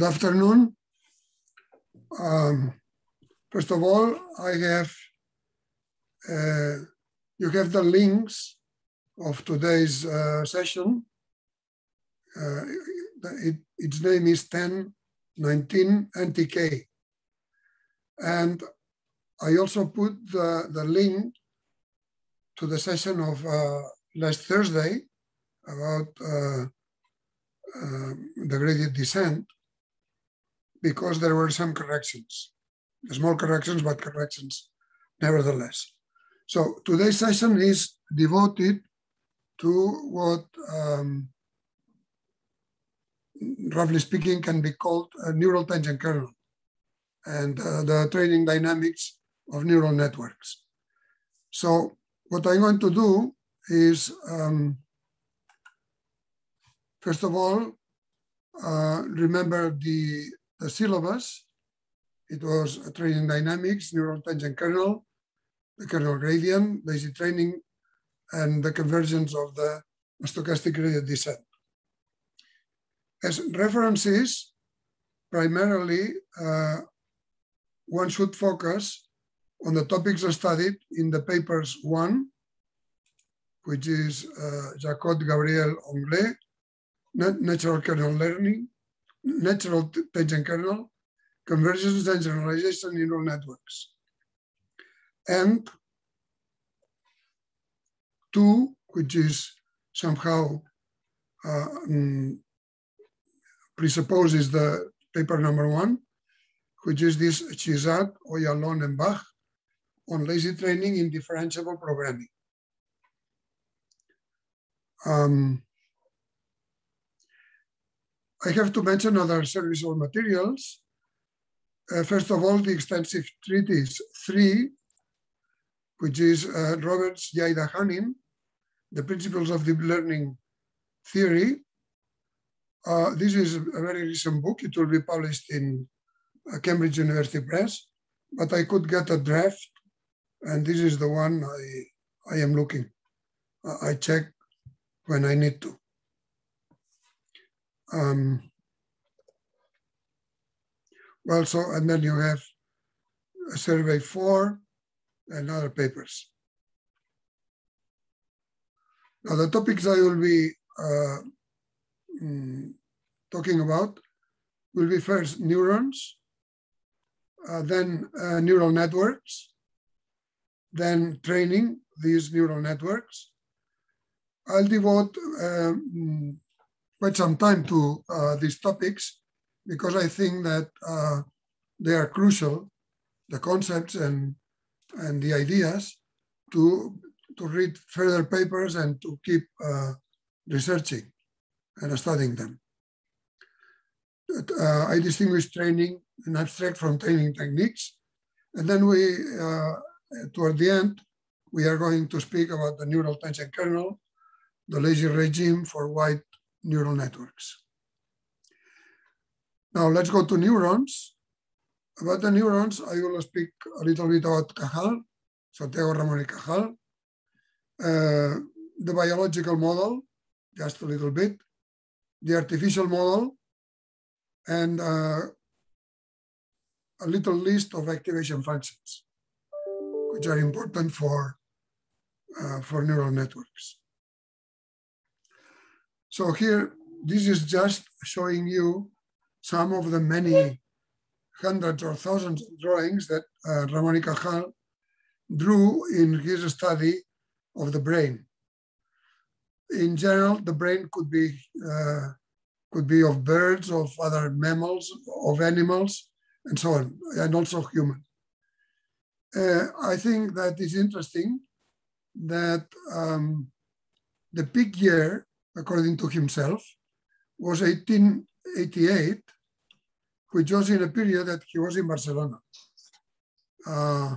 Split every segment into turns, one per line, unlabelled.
good afternoon. Um, first of all, I have, uh, you have the links of today's uh, session. Uh, it, its name is 1019 NTK. And I also put the, the link to the session of uh, last Thursday about uh, uh, the gradient descent because there were some corrections, small corrections, but corrections nevertheless. So today's session is devoted to what, um, roughly speaking, can be called a neural tangent kernel and uh, the training dynamics of neural networks. So what I'm going to do is, um, first of all, uh, remember the, the syllabus. It was training dynamics, neural tangent kernel, the kernel gradient, lazy training, and the convergence of the stochastic gradient descent. As references, primarily, uh, one should focus on the topics studied in the papers one, which is uh, Gabriel Hongler, Natural Kernel Learning, Neural Tangent Kernel, Convergence and Generalization Neural Networks. And two, which is somehow uh, um, presupposes the paper number one, which is this Chizat, Oyallon, and Bach on lazy training in differentiable programming. Um, I have to mention other serviceable materials. Uh, first of all, the extensive treatise three, which is uh, Roberts Yaida Hanin, The Principles of Deep Learning Theory. Uh, this is a very recent book. It will be published in uh, Cambridge University Press, but I could get a draft, and this is the one I, I am looking. I check when I need to. Um, well, so, and then you have a survey four and other papers. Now, the topics I will be uh, mm, talking about will be first neurons, uh, then uh, neural networks, then training these neural networks. I'll devote um, quite some time to uh, these topics because I think that uh, they are crucial, the concepts and, and the ideas to, to read further papers and to keep uh, researching and studying them. Uh, I distinguish training and abstract from training techniques. And then we, uh, toward the end, we are going to speak about the neural tangent kernel, the lazy regime for wide neural networks. Now let's go to neurons. About the neurons, I will speak a little bit about Cajal, Santiago Ramon y Cajal, uh, the biological model, just a little bit, the artificial model, and uh, a little list of activation functions, which are important for, uh, for neural networks. So here, this is just showing you some of the many hundreds or thousands of drawings that uh, Ramon y Cajal drew in his study of the brain. In general, the brain could be uh, could be of birds, of other mammals, of animals, and so on, and also human. Uh, I think that is interesting that um, the peak year, according to himself, was 1888, which was in a period that he was in Barcelona. Uh,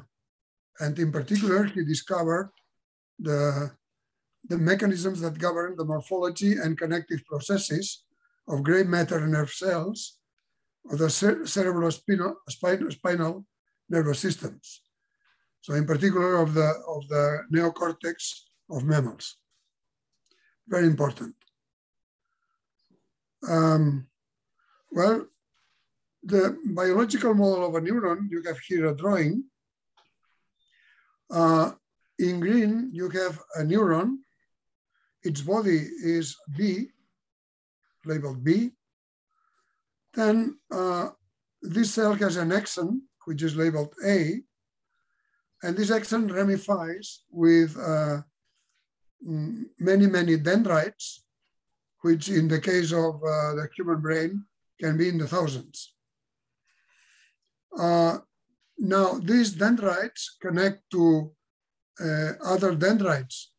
and in particular, he discovered the, the mechanisms that govern the morphology and connective processes of gray matter nerve cells of the cerebral spinal, spinal nervous systems. So in particular of the, of the neocortex of mammals. Very important. Um, well, the biological model of a neuron, you have here a drawing. Uh, in green, you have a neuron. Its body is B, labeled B. Then uh, this cell has an axon, which is labeled A. And this axon ramifies with uh, many, many dendrites, which in the case of uh, the human brain can be in the thousands. Uh, now, these dendrites connect to uh, other dendrites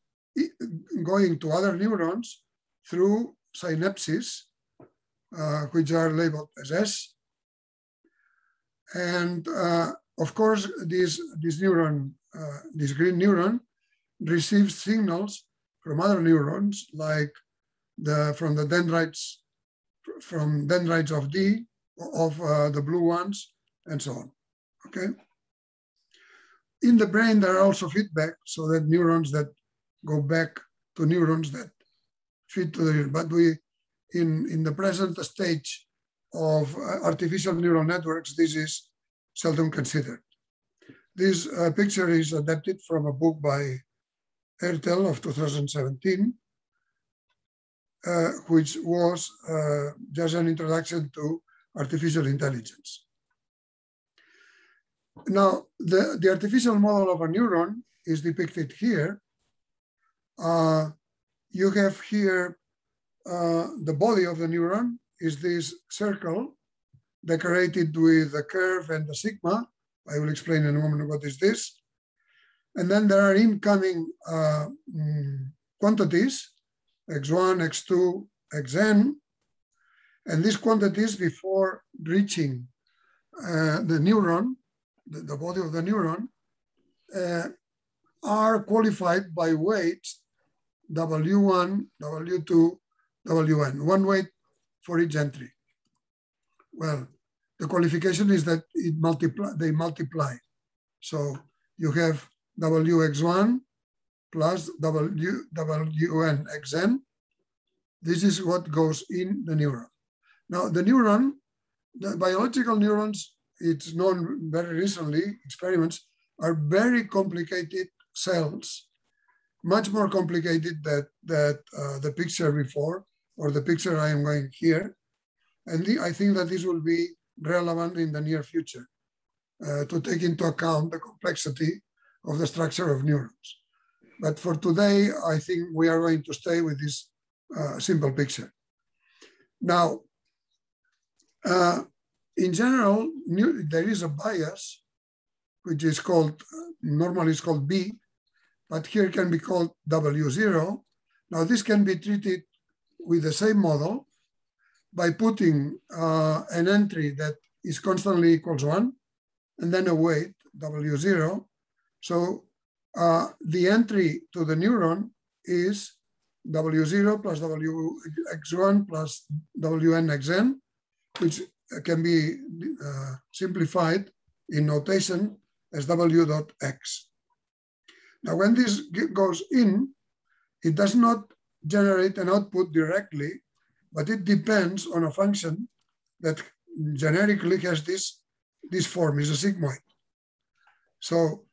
going to other neurons through synapses, uh, which are labeled as S. And uh, of course, this, this neuron, uh, this green neuron receives signals from other neurons, like the from the dendrites, from dendrites of D, of uh, the blue ones, and so on, okay? In the brain, there are also feedback, so that neurons that go back to neurons that feed to the, but we, in, in the present stage of uh, artificial neural networks, this is seldom considered. This uh, picture is adapted from a book by Ertel of 2017, uh, which was uh, just an introduction to artificial intelligence. Now, the, the artificial model of a neuron is depicted here. Uh, you have here uh, the body of the neuron is this circle decorated with a curve and a sigma. I will explain in a moment what is this. And then there are incoming uh, mm, quantities, x1, x2, xn. And these quantities before reaching uh, the neuron, the, the, body of the neuron, uh, are qualified by weights W1, W2, Wn, one weight for each entry. Well, the qualification is that it multiply, they multiply. So you have Wx1 plus W, Wn xn. This is what goes in the neuron. Now the neuron, the biological neurons, it's known very recently, experiments, are very complicated cells, much more complicated than that uh, the picture before or the picture I am going here. And the, I think that this will be relevant in the near future uh, to take into account the complexity of the structure of neurons. But for today, I think we are going to stay with this uh, simple picture. Now, uh, in general, there is a bias, which is called, normally it's called B, but here can be called W0. Now this can be treated with the same model by putting uh, an entry that is constantly equals one, and then a weight, W0, so uh, the entry to the neuron is W0 plus Wx1 plus Wnxn, which can be uh, simplified in notation as W dot X. Now, when this goes in, it does not generate an output directly, but it depends on a function that generically has this, this form, is a sigmoid. So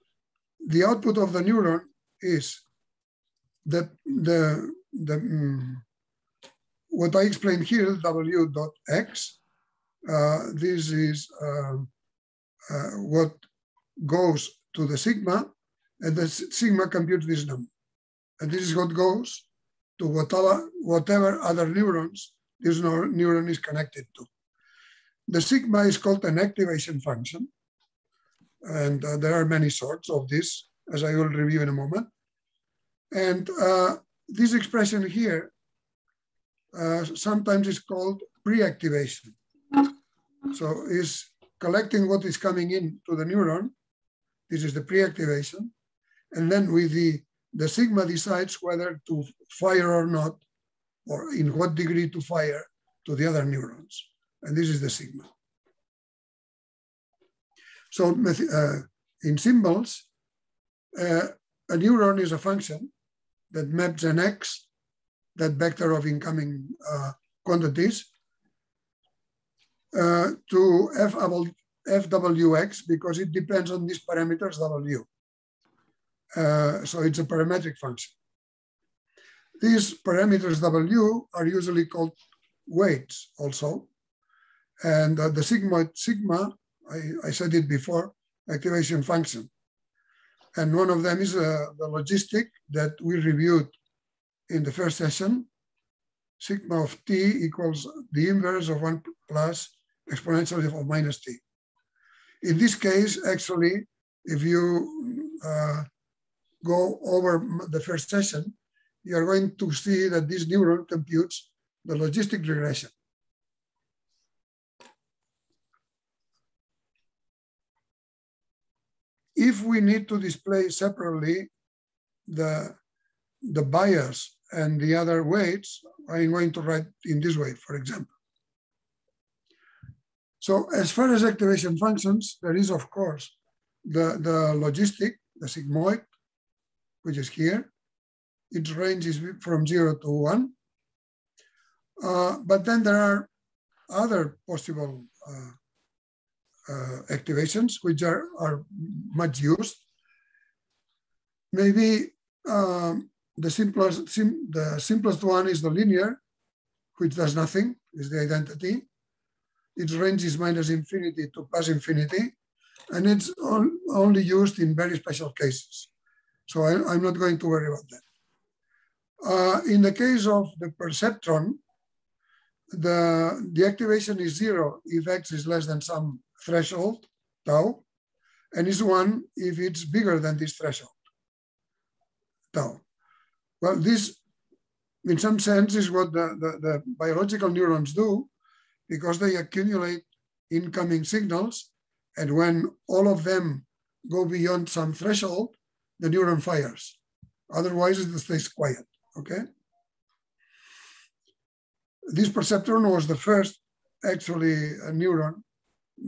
the output of the neuron is the, the, the um, what I explained here, W dot X, uh, this is uh, uh, what goes to the sigma, and the sigma computes this number. And this is what goes to whatever, whatever other neurons this neuron is connected to. The sigma is called an activation function, and uh, there are many sorts of this, as I will review in a moment. And uh, this expression here uh, sometimes is called pre-activation. So is collecting what is coming in to the neuron. This is the pre-activation. And then with the, the sigma decides whether to fire or not, or in what degree to fire to the other neurons. And this is the sigma. So uh, in symbols, uh, a neuron is a function that maps an x, that vector of incoming uh, quantities, uh, to FWX because it depends on these parameters W. Uh, so it's a parametric function. These parameters W are usually called weights also. And uh, the sigma, sigma I, I, said it before, activation function. And one of them is uh, the logistic that we reviewed in the first session. Sigma of t equals the inverse of 1 plus exponential of minus t. In this case, actually, if you uh, go over the first session, you are going to see that this neuron computes the logistic regression. If we need to display separately the, the bias and the other weights, I'm going to write in this way, for example. So as far as activation functions, there is, of course, the, the logistic, the sigmoid, which is here. Its range is from zero to one. Uh, but then there are other possible uh, activations which are, are much used. Maybe um, the simplest sim, the simplest one is the linear, which does nothing, is the identity. Its range is minus infinity to plus infinity, and it's on, only used in very special cases. So I, am not going to worry about that. Uh, in the case of the perceptron, the, the activation is zero if x is less than some threshold, tau, and is one if it's bigger than this threshold, tau. Well, this, in some sense, is what the, the, the biological neurons do because they accumulate incoming signals, and when all of them go beyond some threshold, the neuron fires. Otherwise, it stays quiet, okay? This perceptron was the first, actually, a neuron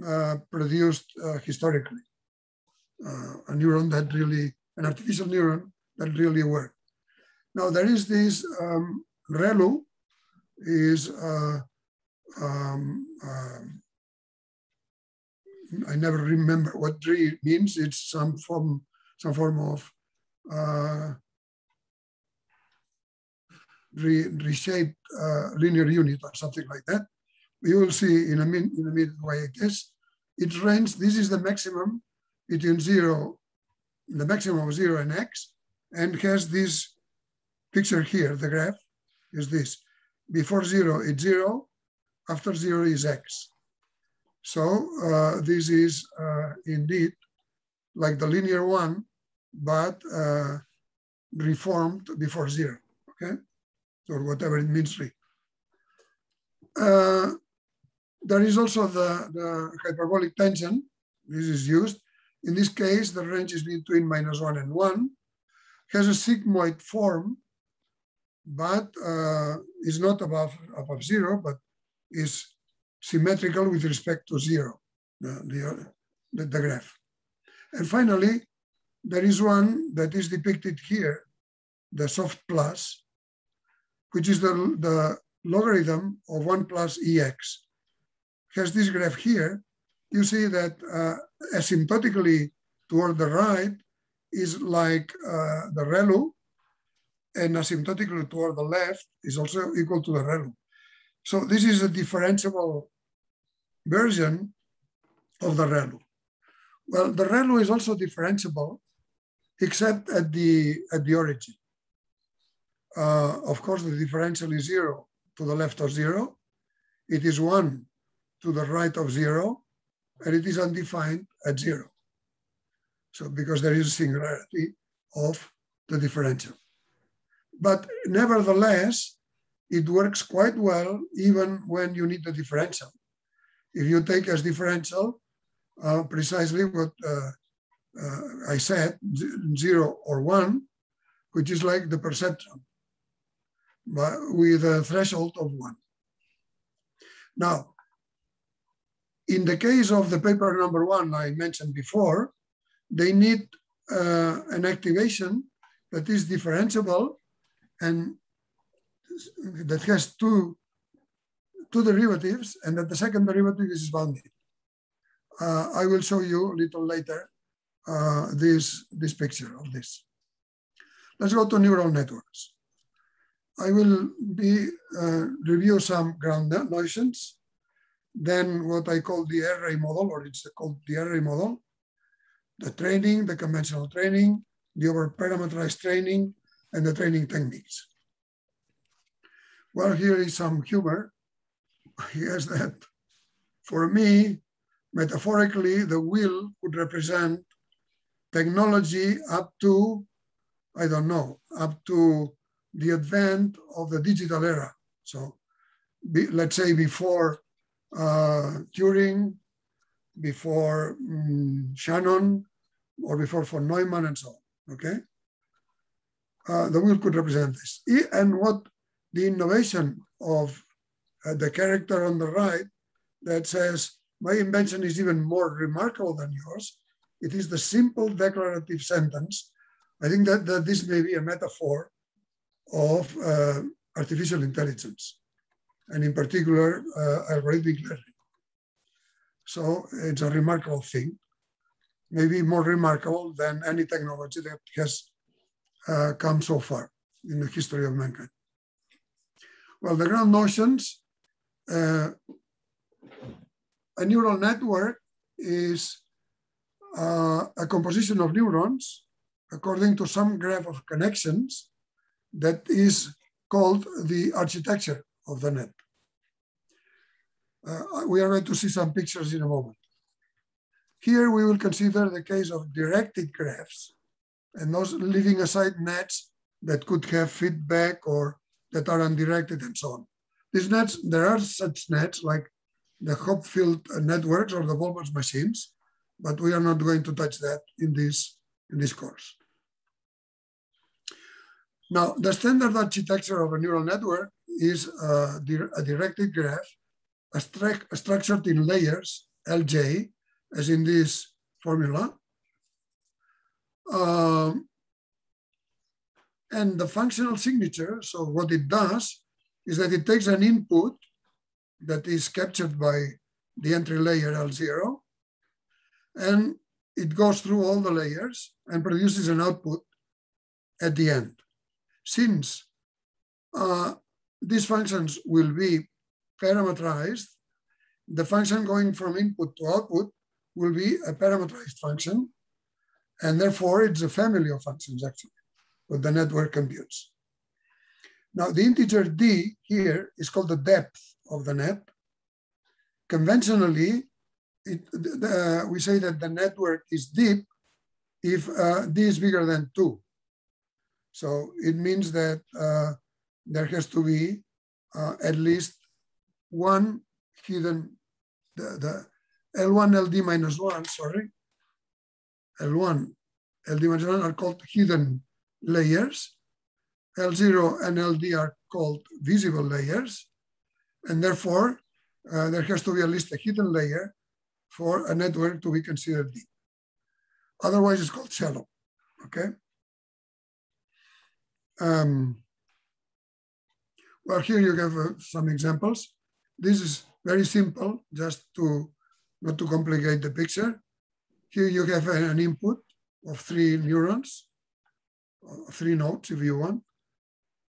uh, produced uh, historically. Uh, a neuron that really, an artificial neuron that really worked. Now there is this um, ReLU is uh, um, um, I never remember what tree means. It's some form, some form of uh, re, reshaped linear unit or something like that. We will see in a, min, in a minute why it is. It ranges, this is the maximum between zero, the maximum of zero and x, and has this picture here, the graph is this. Before zero, it's zero, after zero is x. So uh, this is uh, indeed like the linear one, but uh, reformed before zero, okay? Or whatever it means. Uh, there is also the, the hyperbolic tangent. This is used. In this case, the range is between minus one and one, has a sigmoid form, but uh, is not above, above zero, but is symmetrical with respect to zero, the, the, the, graph. And finally, there is one that is depicted here, the soft plus, which is the, the logarithm of 1 plus ex. Has this graph here, you see that uh, asymptotically toward the right is like uh, the ReLU, and asymptotically toward the left is also equal to the ReLU. So this is a differentiable version of the ReLU. Well, the ReLU is also differentiable, except at the, at the origin. Uh, of course, the differential is zero to the left of zero. It is one to the right of zero, and it is undefined at zero. So because there is a singularity of the differential. But nevertheless, it works quite well even when you need the differential. If you take as differential uh, precisely what uh, uh, I said, zero or one, which is like the perceptron, but with a threshold of one. Now, in the case of the paper number one I mentioned before, they need uh, an activation that is differentiable and that has two, two derivatives and that the second derivative is bounded. Uh, I will show you a little later uh, this, this picture of this. Let's go to neural networks. I will be uh, review some ground notions, then what I call the array model, or it's called the array model, the training, the conventional training, the over-parameterized training, and the training techniques. Well, here is some humor. Here's that for me, metaphorically, the wheel would represent technology up to, I don't know, up to the advent of the digital era. So be, let's say before uh, Turing, before um, Shannon, or before von Neumann and so on, okay? Uh, the wheel could represent this. And what the innovation of uh, the character on the right that says, my invention is even more remarkable than yours. It is the simple declarative sentence. I think that, that this may be a metaphor of uh, artificial intelligence, and in particular, uh, algorithmic learning. So it's a remarkable thing, maybe more remarkable than any technology that has uh, come so far in the history of mankind. Well, the ground notions, uh, a neural network is uh, a composition of neurons according to some graph of connections that is called the architecture of the net. Uh, we are going to see some pictures in a moment. Here we will consider the case of directed graphs and those leaving aside nets that could have feedback or that are undirected and so on. These nets, there are such nets like the Hopfield networks or the Boltzmann machines, but we are not going to touch that in this, in this course. Now, the standard architecture of a neural network is a, a directed graph a structured in layers, LJ, as in this formula. Um, and the functional signature, so what it does is that it takes an input that is captured by the entry layer L0, and it goes through all the layers and produces an output at the end since uh, these functions will be parameterized, the function going from input to output will be a parameterized function. And therefore, it's a family of functions, actually, what the network computes. Now, the integer d here is called the depth of the net. Conventionally, it, we say that the network is deep if uh, d is bigger than 2. So it means that uh, there has to be uh, at least one hidden, the, the L1, LD minus one, sorry, L1, LD minus one are called hidden layers. L0 and LD are called visible layers. And therefore, uh, there has to be at least a hidden layer for a network to be considered deep. Otherwise, it's called shallow, okay? Um, well, here you have uh, some examples. This is very simple, just to not to complicate the picture. Here you have an input of three neurons, uh, three nodes if you want.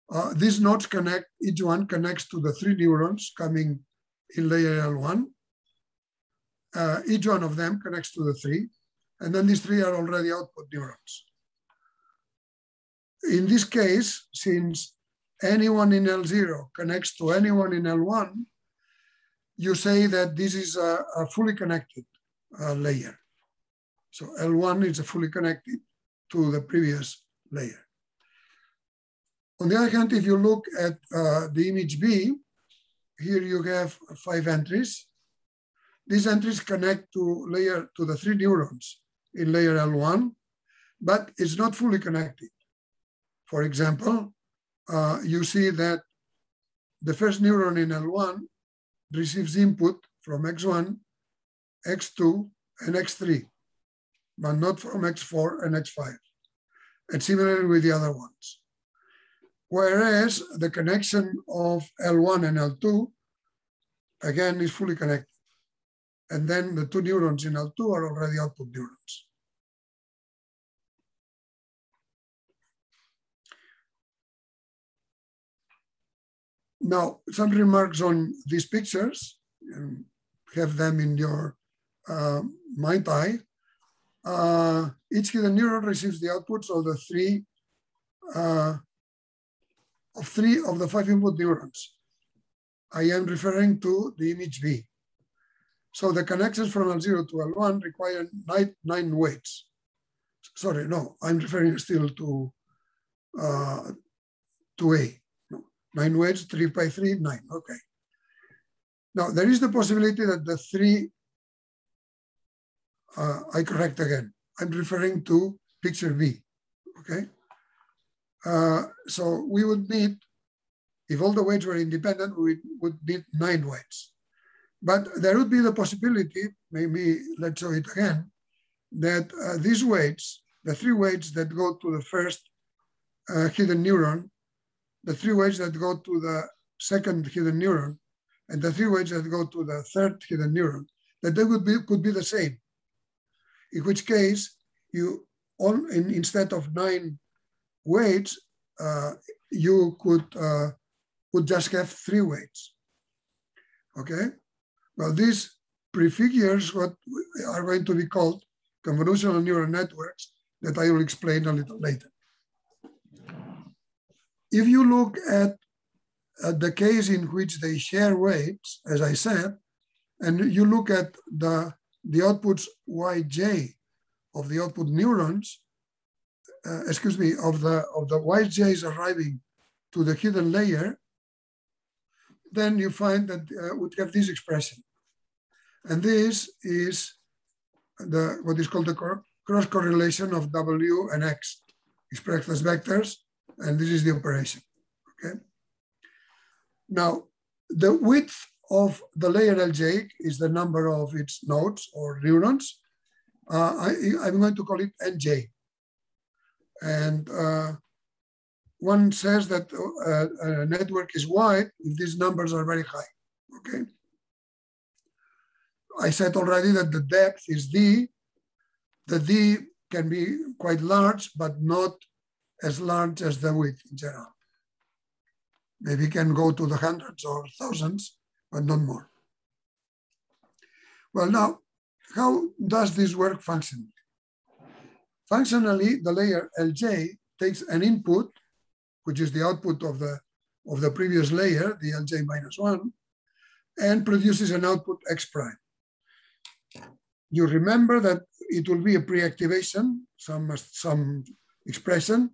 Uh, these nodes connect, each one connects to the three neurons coming in layer L1. Uh, each one of them connects to the three, and then these three are already output neurons. In this case, since anyone in L0 connects to anyone in L1, you say that this is a, a fully connected uh, layer. So L1 is fully connected to the previous layer. On the other hand, if you look at uh, the image B, here you have five entries. These entries connect to layer to the three neurons in layer L1, but it's not fully connected. For example, uh, you see that the first neuron in L1 receives input from X1, X2, and X3, but not from X4 and X5. And similarly with the other ones. Whereas the connection of L1 and L2 again is fully connected. And then the two neurons in L2 are already output neurons. Now, some remarks on these pictures, have them in your uh, mind eye. Uh, each hidden neuron receives the outputs of the three uh, of three of the five input neurons. I am referring to the image B. So the connections from L0 to L1 require nine, nine weights. Sorry, no, I'm referring still to, uh, to A. Nine weights, three by three, nine, okay. Now, there is the possibility that the three, uh, I correct again, I'm referring to picture B, okay? Uh, so we would need, if all the weights were independent, we would need nine weights. But there would be the possibility, maybe let's show it again, that uh, these weights, the three weights that go to the first uh, hidden neuron, the three weights that go to the second hidden neuron, and the three weights that go to the third hidden neuron, that they would be, could be the same. In which case, you on in, instead of nine weights, uh, you could uh, would just have three weights. Okay, well these prefigures what are going to be called convolutional neural networks that I will explain a little later. If you look at, the case in which they share weights, as I said, and you look at the, the outputs yj of the output neurons, uh, excuse me, of the of the YJs arriving to the hidden layer, then you find that uh, we have this expression. And this is the what is called the cross correlation of W and X expressed as vectors, and this is the operation, okay? Now, the width of the layer LJ is the number of its nodes or neurons. Uh, I, am going to call it NJ. And uh, one says that uh, a network is wide if these numbers are very high, okay? I said already that the depth is D. The D can be quite large, but not as large as the width in general. Maybe can go to the hundreds or thousands, but not more. Well, now, how does this work functionally? Functionally, the layer Lj takes an input, which is the output of the, of the previous layer, the Lj minus one, and produces an output X prime. You remember that it will be a pre-activation, some, some expression,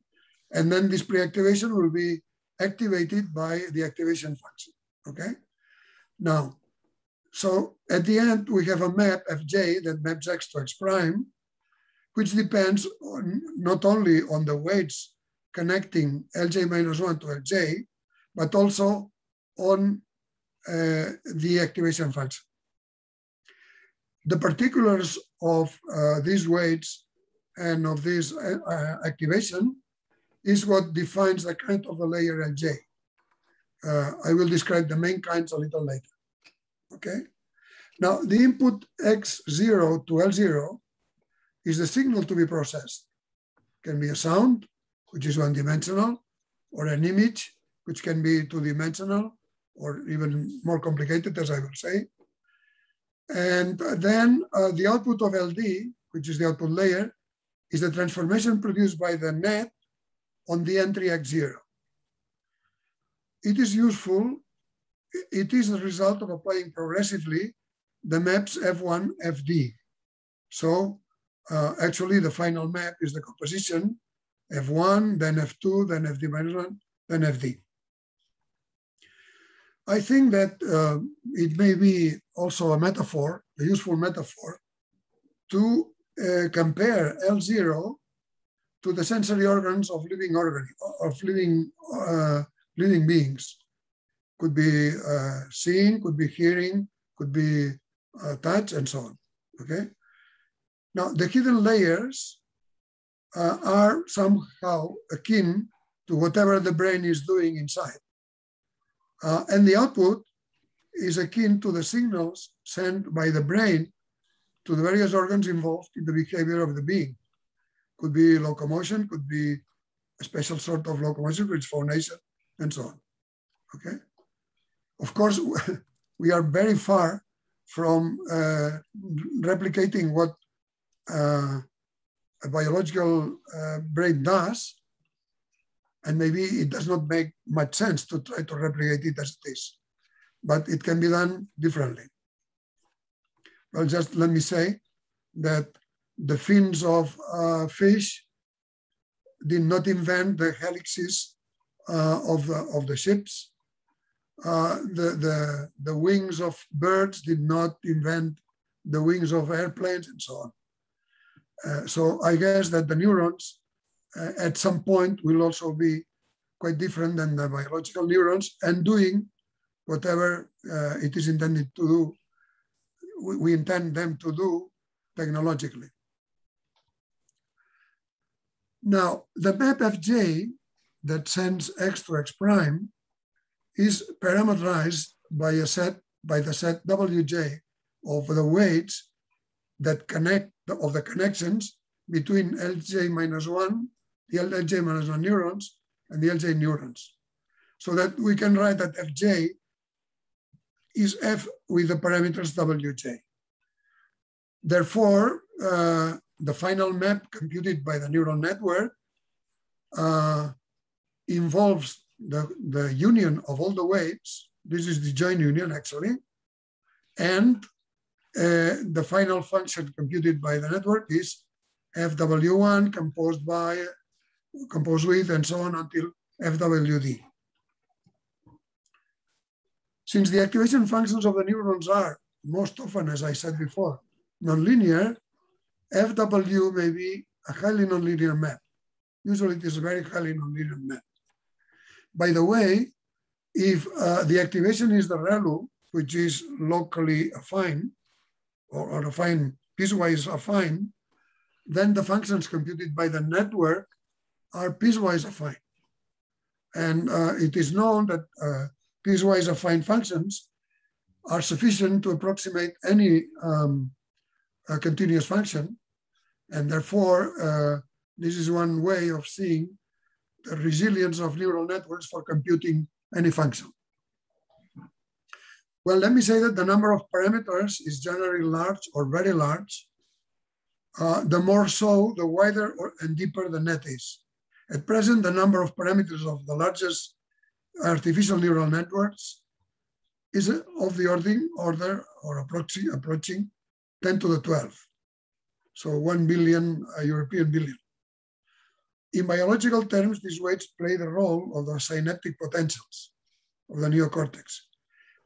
and then this pre-activation will be activated by the activation function, okay? Now, so at the end, we have a map fj that maps x to x prime, which depends on not only on the weights connecting Lj minus one to Lj, but also on uh, the activation function. The particulars of uh, these weights and of this uh, uh activation is what defines the kind of a layer Lj. Uh, I will describe the main kinds a little later, okay? Now, the input x0 to L0 is the signal to be processed. It can be a sound, which is one dimensional, or an image, which can be two dimensional, or even more complicated, as I will say. And then uh, the output of LD, which is the output layer, is the transformation produced by the net on the entry X0. It is useful, it is the result of applying progressively the maps F1, FD. So uh, actually the final map is the composition, F1, then F2, then FD minus one, then FD. I think that uh, it may be also a metaphor, a useful metaphor, to uh, compare L0 to the sensory organs of living organ, of living uh, living beings. Could be uh, seeing, could be hearing, could be uh, touch, and so on. Okay. Now, the hidden layers uh, are somehow akin to whatever the brain is doing inside. Uh, and the output is akin to the signals sent by the brain to the various organs involved in the behavior of the being. Could be locomotion, could be a special sort of locomotion, which phonation, and so on. Okay. Of course, we are very far from uh, replicating what uh, a biological uh, brain does, and maybe it does not make much sense to try to replicate it as it is, but it can be done differently. Well, just let me say that the fins of uh, fish did not invent the helices uh, of, the, of the ships. Uh, the, the, the wings of birds did not invent the wings of airplanes and so on. Uh, so I guess that the neurons uh, at some point will also be quite different than the biological neurons and doing whatever uh, it is intended to do, we, we intend them to do technologically. Now, the map fj that sends x to x prime is parameterized by a set by the set wj of the weights that connect the, of the connections between LJ minus one, the LJ minus one neurons, and the LJ neurons. So that we can write that Fj is F with the parameters Wj. Therefore, uh, the final map computed by the neural network uh, involves the, the union of all the weights. This is the joint union, actually. And uh, the final function computed by the network is FW1 composed by, composed with, and so on until FWD. Since the activation functions of the neurons are most often, as I said before, nonlinear, FW may be a highly nonlinear map. Usually it is a very highly nonlinear map. By the way, if uh, the activation is the ReLU, which is locally affine, or, or affine, piecewise affine, then the functions computed by the network are piecewise affine. And uh, it is known that uh, piecewise affine functions are sufficient to approximate any um, continuous function. And therefore, uh, this is one way of seeing the resilience of neural networks for computing any function. Well, let me say that the number of parameters is generally large or very large. Uh, the more so, the wider or, and deeper the net is. At present, the number of parameters of the largest artificial neural networks is of the order, order or approaching, approaching 10 to the 12. So 1 billion, European billion. In biological terms, these weights play the role of the synaptic potentials of the neocortex.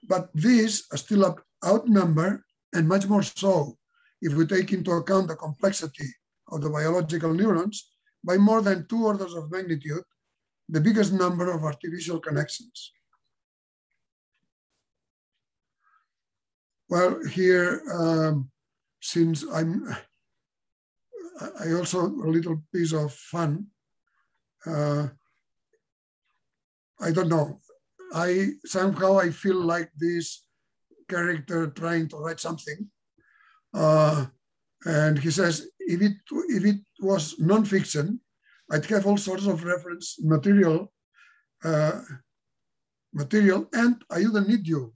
But these are still outnumbered and much more so if we take into account the complexity of the biological neurons by more than two orders of magnitude, the biggest number of artificial connections. Well, here, um, since I'm, I also a little piece of fun. Uh, I don't know. I somehow I feel like this character trying to write something. Uh, and he says, if it, if it was nonfiction, I'd have all sorts of reference material, uh, material, and I wouldn't need you.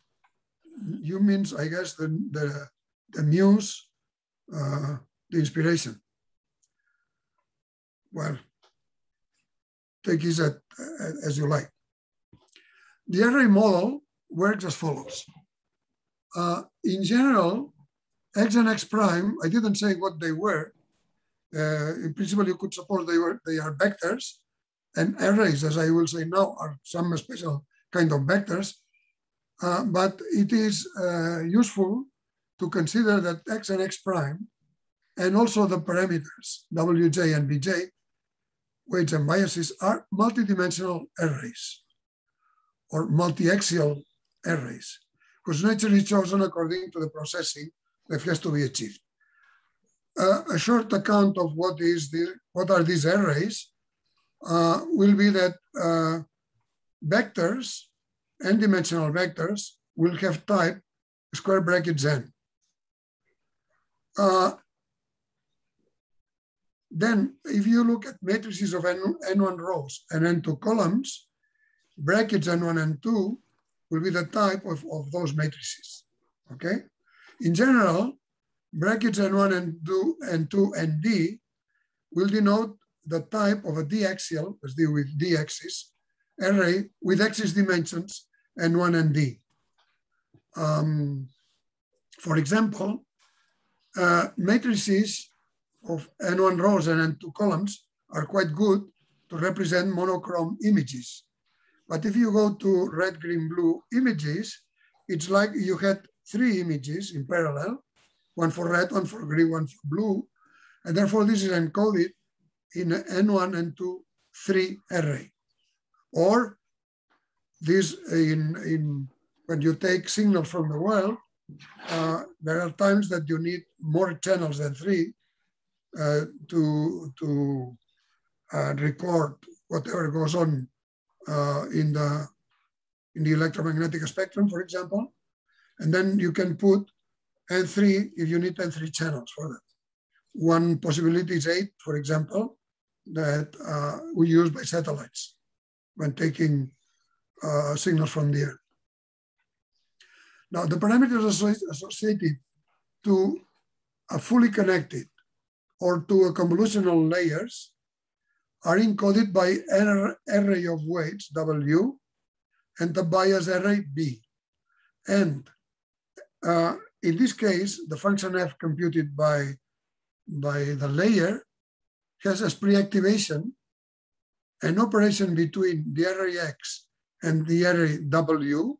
You means, I guess, the, the, the muse, uh, the inspiration. Well, take it as, as you like. The array model works as follows. Uh, in general, x and x prime, I didn't say what they were. Uh, in principle, you could suppose they were they are vectors, and arrays, as I will say now, are some special kind of vectors. Uh, but it is uh, useful to consider that x and x prime, and also the parameters wj and bj, weights and biases, are multidimensional arrays or multi-axial arrays, whose nature is chosen according to the processing that has to be achieved. Uh, a short account of what is the what are these arrays uh, will be that uh, vectors, n-dimensional vectors, will have type square brackets n. Then if you look at matrices of n, n1 rows and n2 columns, brackets n1 and 2 will be the type of, of those matrices, okay? In general, brackets n1 and 2 and 2 and d will denote the type of a d-axial, let's deal with d-axis, array with axis dimensions n1 and d. Um, for example, uh, matrices of N1 rows and N2 columns are quite good to represent monochrome images. But if you go to red, green, blue images, it's like you had three images in parallel, one for red, one for green, one for blue. And therefore this is encoded in N1, N2, 3 array. Or this in, in when you take signal from the world, uh, there are times that you need more channels than three uh, to, to uh, record whatever goes on uh, in, the, in the electromagnetic spectrum, for example. And then you can put N3 if you need N3 channels for that. One possibility is eight, for example, that uh, we use by satellites when taking uh, signals from the air. Now, the parameters associated to a fully connected or to convolutional layers are encoded by an array of weights, W, and the bias array, B. And uh, in this case, the function f computed by, by the layer has as pre-activation an operation between the array X and the array W.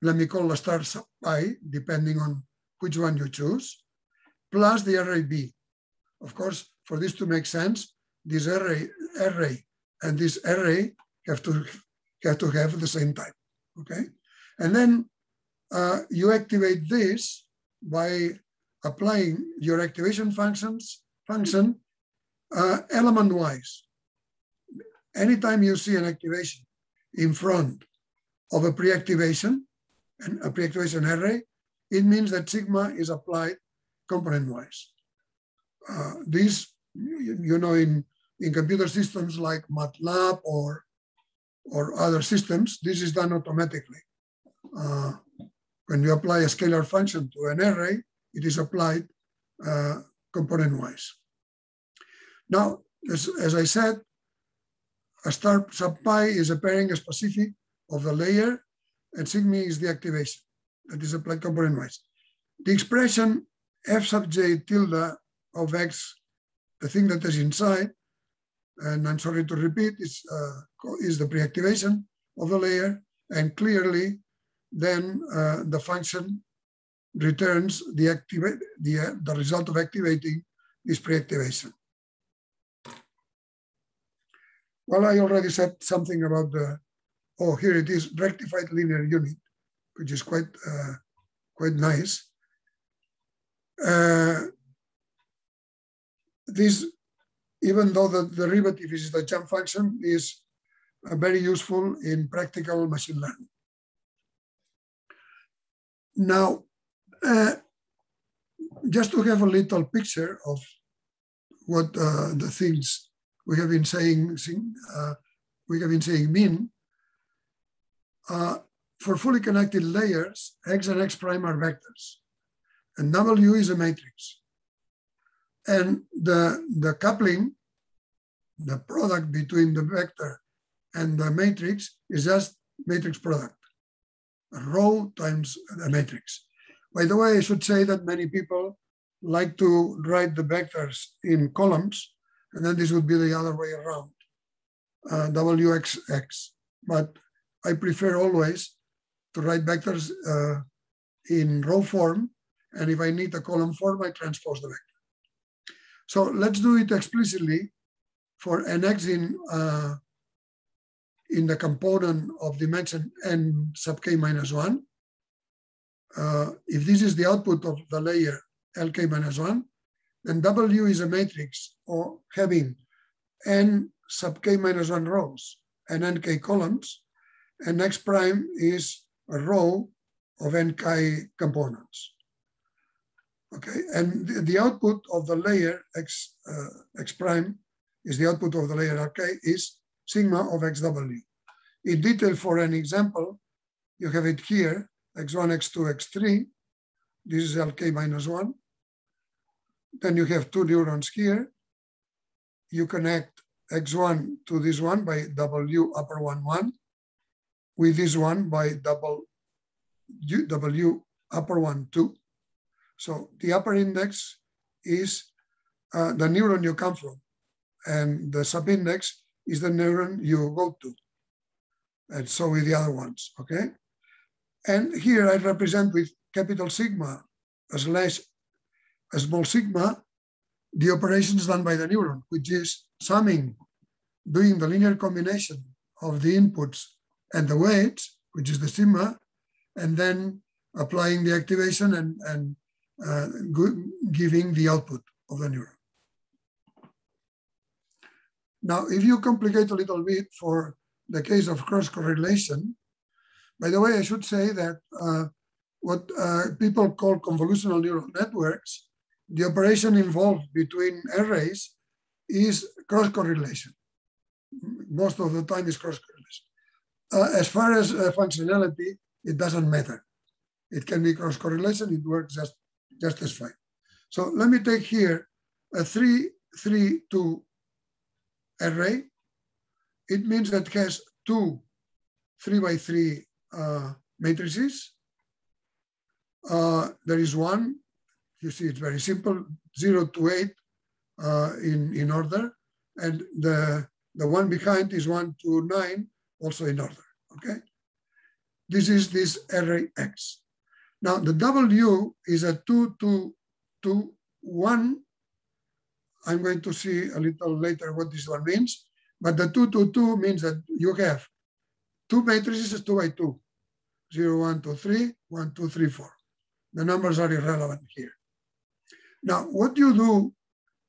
Let me call the star sub pi, depending on which one you choose plus the array B. Of course, for this to make sense, this array, array and this array have to have to have the same type, okay? And then uh, you activate this by applying your activation functions function uh, element-wise. Anytime you see an activation in front of a pre-activation, and a pre-activation array, it means that sigma is applied component-wise. Uh, you know, in, in computer systems like MATLAB or, or other systems, this is done automatically. Uh, when you apply a scalar function to an array, it is applied uh, component-wise. Now, as, as I said, a star sub pi is a pairing specific of the layer and sigma is the activation that is applied component-wise. The expression f sub j tilde of x, the thing that is inside, and I'm sorry to repeat, is, uh, is the pre-activation of the layer, and clearly then uh, the function returns the, activate, the, uh, the result of activating this pre-activation. Well, I already said something about the, oh, here it is, rectified linear unit, which is quite, uh, quite nice. Uh, this, even though the derivative is the jump function, is uh, very useful in practical machine learning. Now, uh, just to have a little picture of what uh, the things we have been saying, uh, we have been saying mean. Uh, for fully connected layers, x and x prime are vectors and W is a matrix. And the, the coupling, the product between the vector and the matrix is just matrix product, a row times a matrix. By the way, I should say that many people like to write the vectors in columns, and then this would be the other way around, uh, WXX. But I prefer always to write vectors uh, in row form and if I need a column form, I transpose the vector. So let's do it explicitly for an x in, uh, in the component of dimension n sub k minus 1. Uh, if this is the output of the layer lk minus 1, then W is a matrix or having n sub k minus 1 rows and nk columns, and x prime is a row of nk components. Okay, and the, output of the layer x, uh, x prime is the output of the layer rk is sigma of xw. In detail for an example, you have it here, x1, x2, x3. This is lk minus one. Then you have two neurons here. You connect x1 to this one by w upper one one, with this one by double w upper one two. So the upper index is uh, the neuron you come from, and the subindex is the neuron you go to. And so with the other ones, okay? And here I represent with capital sigma slash a small sigma the operations done by the neuron, which is summing, doing the linear combination of the inputs and the weights, which is the sigma, and then applying the activation and, and uh, giving the output of the neuron. Now, if you complicate a little bit for the case of cross correlation, by the way, I should say that uh, what uh, people call convolutional neural networks, the operation involved between arrays is cross correlation. Most of the time is cross correlation. Uh, as far as uh, functionality, it doesn't matter. It can be cross correlation, it works just just as fine. So let me take here a 3, 3, 2 array. It means that it has two 3 by 3 uh, matrices. Uh, there is one, you see it's very simple, 0 to 8 uh, in, in order. And the, the one behind is 1 to 9, also in order, okay? This is this array X. Now the W is a two, two, two, one. I'm going to see a little later what this one means, but the two, two, two means that you have two matrices two by two, zero, one, two, three, one, two, three, four. The numbers are irrelevant here. Now, what you do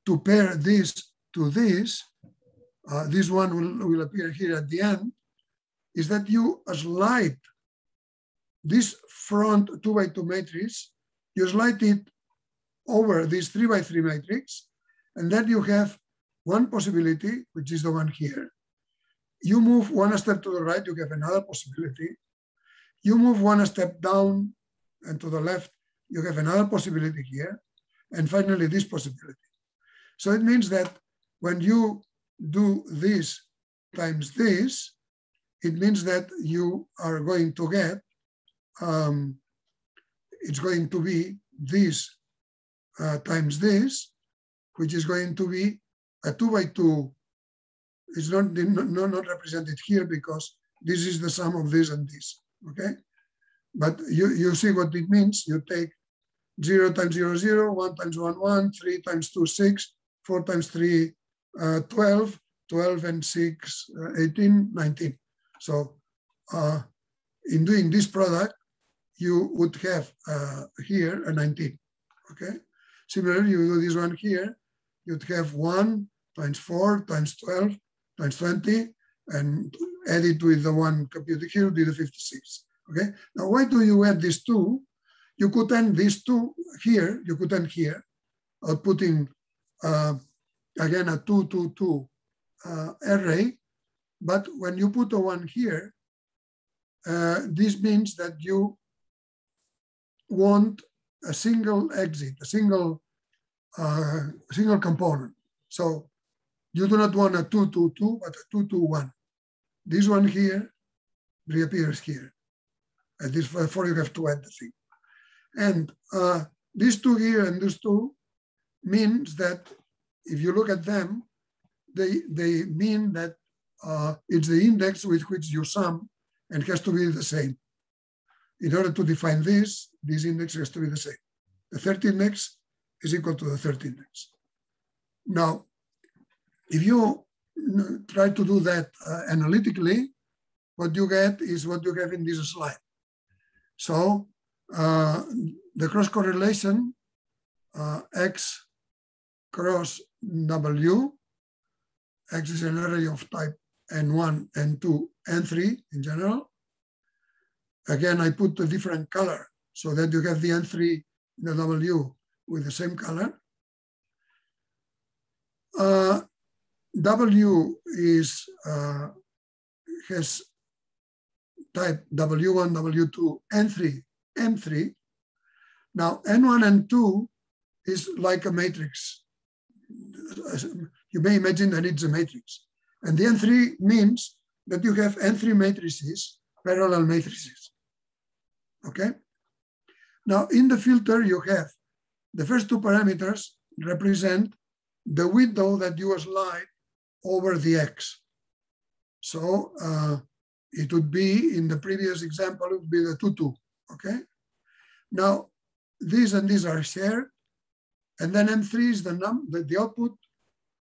to pair this to this, uh, this one will, will appear here at the end, is that you slide this front two by two matrix, you slide it over this three by three matrix, and then you have one possibility, which is the one here. You move one step to the right, you have another possibility. You move one step down and to the left, you have another possibility here. And finally, this possibility. So it means that when you do this times this, it means that you are going to get um, it's going to be this uh, times this, which is going to be a two by two. It's not, not, not represented here because this is the sum of this and this, okay? But you, you see what it means. You take zero times zero, zero, one times one, one, three times two, six, four times three, uh, 12, 12 and six, uh, 18, 19. So uh, in doing this product, you would have uh, here a 19, okay? Similarly, you do this one here, you'd have one times four times 12 times 20, and add it with the one computed here, do the 56, okay? Now, why do you add these two? You could end these two here, you could end here, outputting, uh, again, a two, two, two uh, array, but when you put a one here, uh, this means that you want a single exit, a single, uh, single component. So you do not want a 222, but a 221. This one here reappears here. And this for you have to add the thing. And uh, these two here and these two means that if you look at them, they, they mean that uh, it's the index with which you sum and has to be the same. In order to define this, this index has to be the same. The third index is equal to the third index. Now, if you try to do that uh, analytically, what you get is what you have in this slide. So uh, the cross correlation uh, X cross W, X is an array of type N1, N2, N3 in general, again, I put a different color so that you have the N3 in the W with the same color. Uh, W is uh, has type W1, W2, N3, M3. Now N1 and 2 is like a matrix. You may imagine that it's a matrix. And the N3 means that you have N3 matrices, parallel matrices. Okay? Now in the filter you have the first two parameters represent the window that you slide over the X. So uh, it would be, in the previous example, it would be the 2, 2, okay? Now, these and these are shared, and then M3 is the, num the, the output,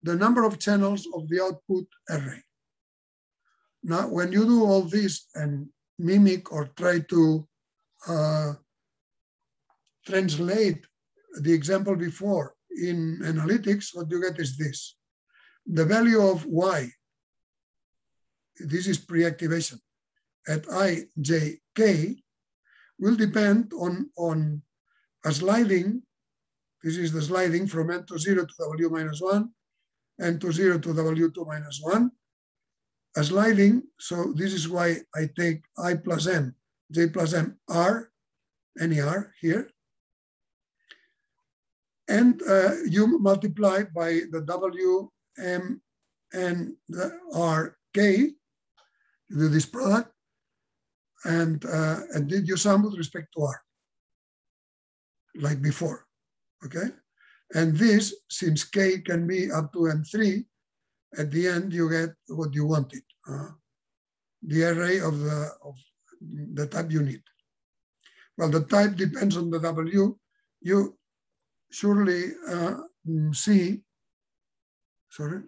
the number of channels of the output array. Now, when you do all this and mimic or try to uh, translate the example before in analytics, what you get is this. The value of y, this is pre-activation, at i, j, k, will depend on, on a sliding, this is the sliding from n to 0 to w minus 1, n to 0 to w2 minus 1, a sliding, so this is why I take i plus m, j plus m, r, any r here, and uh, you multiply by the W, M, and the R, K, you do this product, and, uh, and did you sum with respect to R, like before, okay? And this, since K can be up to M3, at the end you get what you wanted, uh, the array of the, of the type you need. Well, the type depends on the W. You surely uh, mm, see, sorry,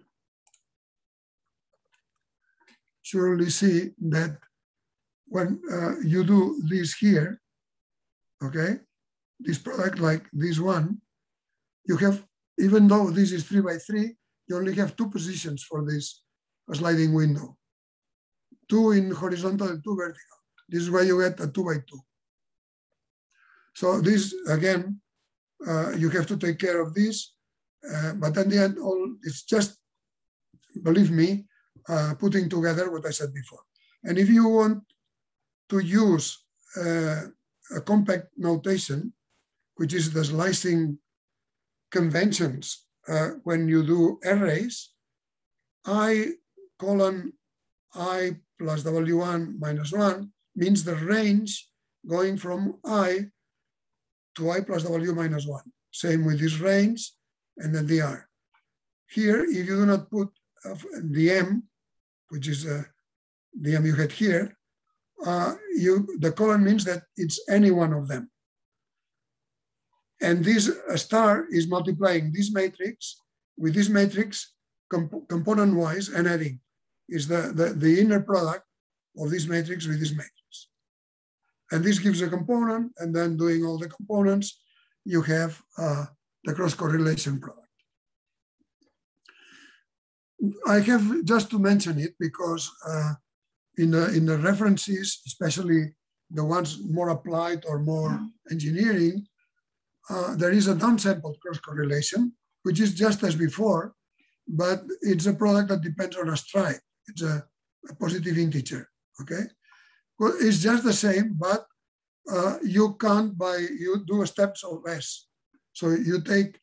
surely see that when uh, you do this here, okay, this product like this one, you have, even though this is three by three, you only have two positions for this sliding window. Two in horizontal two vertical. This is why you get a two by two. So this, again, uh, you have to take care of this. Uh, but at the end, all it's just, believe me, uh, putting together what I said before. And if you want to use uh, a compact notation, which is the slicing conventions uh, when you do arrays, I colon i plus w1 minus 1 means the range going from i to i plus w minus 1. Same with this range and then the r. Here, if you do not put uh, the m, which is uh, the m you had here, uh, you the colon means that it's any one of them. And this uh, star is multiplying this matrix with this matrix comp component-wise and adding is the, the, the inner product of this matrix with this matrix. And this gives a component, and then doing all the components, you have uh, the cross correlation product. I have just to mention it because uh, in, the, in the references, especially the ones more applied or more engineering, uh, there is a downsampled cross correlation, which is just as before, but it's a product that depends on a stride. It's a, a positive integer, okay? It's just the same, but uh, you count by, you do steps of S. So you take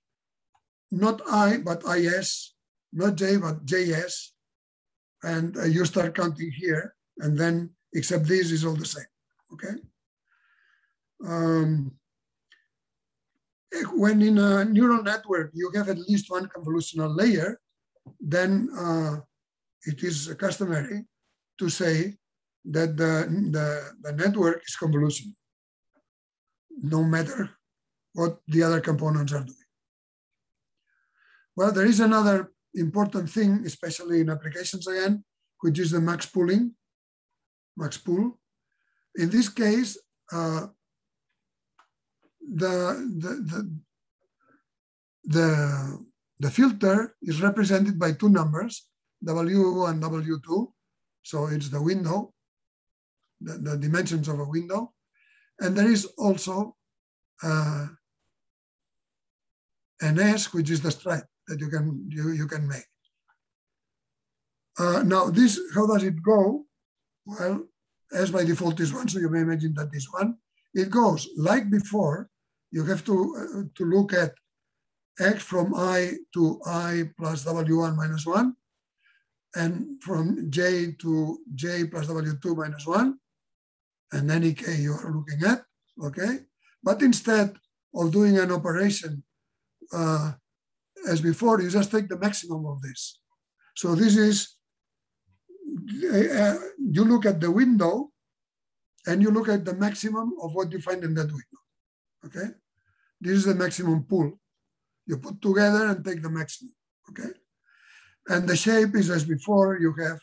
not I, but IS, not J, but JS, and uh, you start counting here, and then, except this is all the same, okay? Um, when in a neural network, you have at least one convolutional layer, then uh, it is customary to say that the, the, the network is convolutional, no matter what the other components are doing. Well, there is another important thing, especially in applications again, which is the max pooling, max pool. In this case, uh, the, the, the, the, the filter is represented by two numbers, W1 and W2. So it's the window the, the dimensions of a window. And there is also uh, an S, which is the stride that you can, you, you can make. Uh, now this, how does it go? Well, S by default is one, so you may imagine that this one. It goes like before, you have to, uh, to look at x from i to i plus w1 minus 1, and from j to j plus w2 minus 1, and any k you are looking at, okay? But instead of doing an operation uh, as before, you just take the maximum of this. So this is, uh, you look at the window and you look at the maximum of what you find in that window, okay? This is the maximum pool. You put together and take the maximum, okay? And the shape is as before, you have,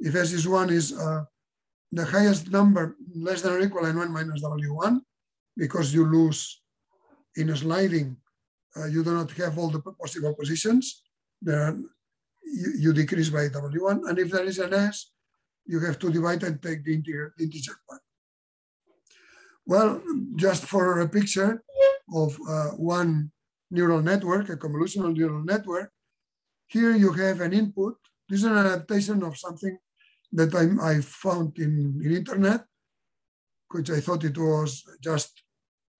if S is one is uh, the highest number less than or equal to one minus W1, because you lose in a sliding, uh, you do not have all the possible positions. There are, you, you, decrease by W1. And if there is an S, you have to divide and take the integer, integer part. Well, just for a picture of uh, one neural network, a convolutional neural network, here you have an input. This is an adaptation of something that I, I found in, in internet, which I thought it was just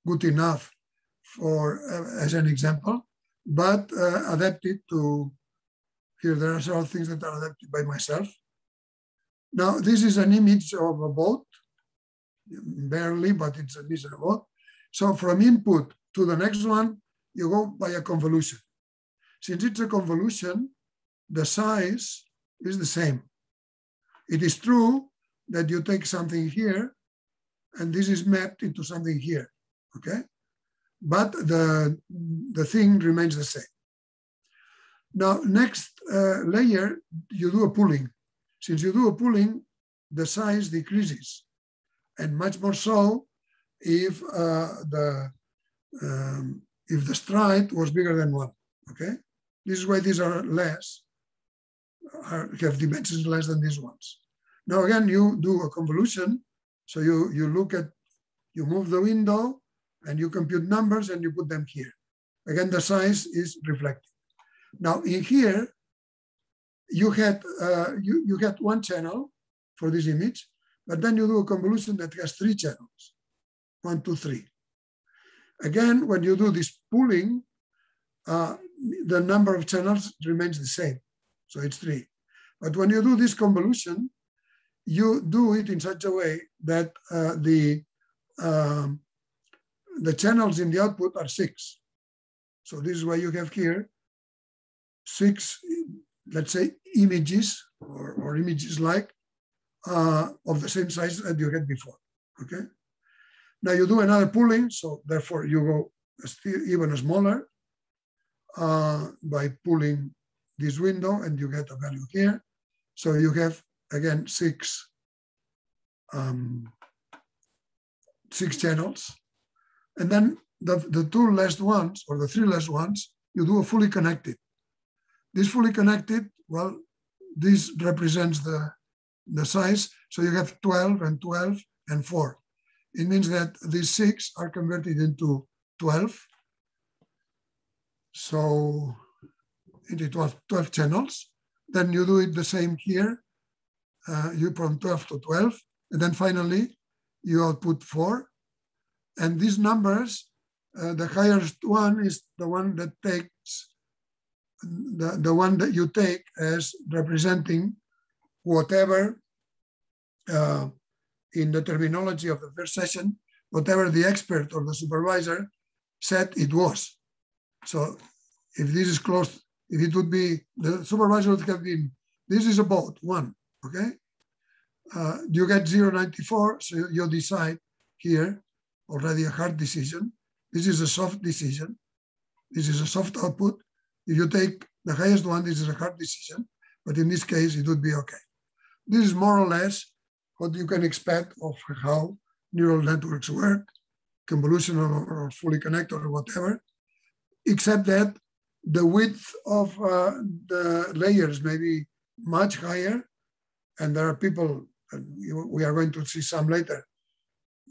good enough for uh, as an example, but uh, adapted to, here there are several things that are adapted by myself. Now, this is an image of a boat, barely, but it's a, a boat. So from input to the next one, you go by a convolution. Since it's a convolution, the size is the same. It is true that you take something here and this is mapped into something here, okay? But the, the thing remains the same. Now, next uh, layer, you do a pooling. Since you do a pooling, the size decreases, and much more so if uh, the um, if the stride was bigger than one. Okay, this is why these are less, have dimensions less than these ones. Now again, you do a convolution. So you, you look at, you move the window and you compute numbers and you put them here. Again, the size is reflected. Now in here, you had, uh, you, you had one channel for this image, but then you do a convolution that has three channels, one, two, three. Again, when you do this pooling, uh, the number of channels remains the same. So it's three. But when you do this convolution, you do it in such a way that uh, the, um, the channels in the output are six. So this is why you have here six, let's say, images or, or images like uh, of the same size that you had before, okay? Now you do another pooling, so therefore you go still even smaller uh, by pulling this window and you get a value here. So you have, again, six, um, six channels. And then the, the two last ones, or the three last ones, you do a fully connected. This fully connected, well, this represents the, the size. So you have 12 and 12 and 4. It means that these six are converted into 12. So into 12, 12 channels. Then you do it the same here. Uh, you from 12 to 12. And then finally, you output four. And these numbers, uh, the highest one is the one that takes, the, the one that you take as representing whatever uh, in the terminology of the first session, whatever the expert or the supervisor said it was. So if this is close, it would be, the supervisor would have been, this is about one, okay? Uh, you get 0.94, so you decide here, already a hard decision. This is a soft decision. This is a soft output. If you take the highest one, this is a hard decision, but in this case, it would be okay. This is more or less what you can expect of how neural networks work, convolutional or fully connected or whatever, except that the width of uh, the layers may be much higher, and there are people we are going to see some later,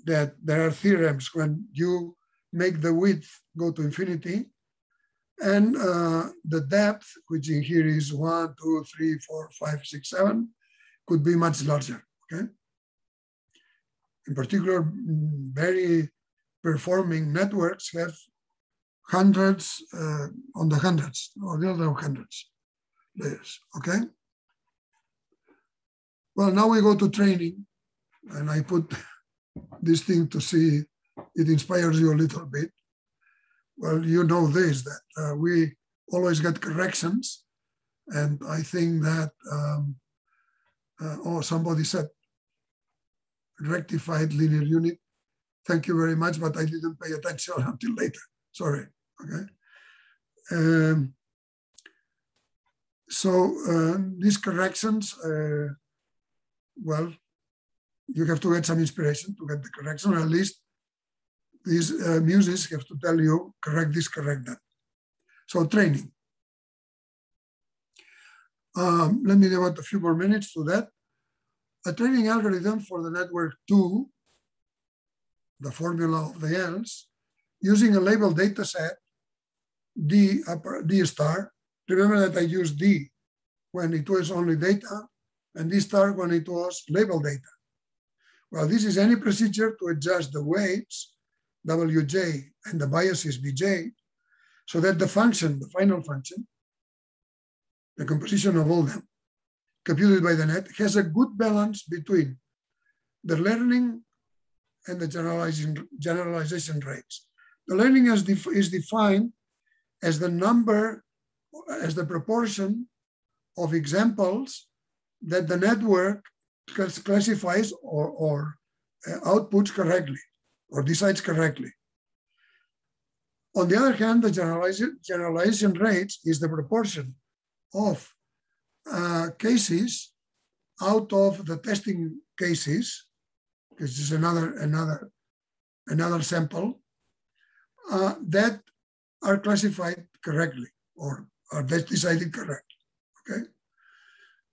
that there are theorems when you make the width go to infinity, and uh, the depth, which in here is one, two, three, four, five, six, seven, could be much larger, okay? In particular, very performing networks have hundreds uh, on the hundreds or the other hundreds layers, okay? Well, now we go to training and I put this thing to see it inspires you a little bit. Well, you know this, that uh, we always get corrections. And I think that, um, uh, oh, somebody said rectified linear unit. Thank you very much, but I didn't pay attention until later. Sorry, okay? Um, so uh, these corrections, uh, well, you have to get some inspiration to get the correction, or at least these uh, muses have to tell you, correct this, correct that. So training. Um, let me devote a few more minutes to that. A training algorithm for the network 2, the formula of the L's, using a label data set, D, D star. Remember that I used D when it was only data, and D star when it was labeled data. Well, this is any procedure to adjust the weights, Wj, and the biases, Bj, so that the function, the final function, the composition of all them, computed by the net, has a good balance between the learning and the generalization, generalization rates. The learning is, def is defined as the number, as the proportion of examples that the network classifies or, or uh, outputs correctly or decides correctly. On the other hand, the generalization, generalization rate is the proportion of uh, cases out of the testing cases, this is another, another, another sample, uh, that are classified correctly or are decided correctly, okay?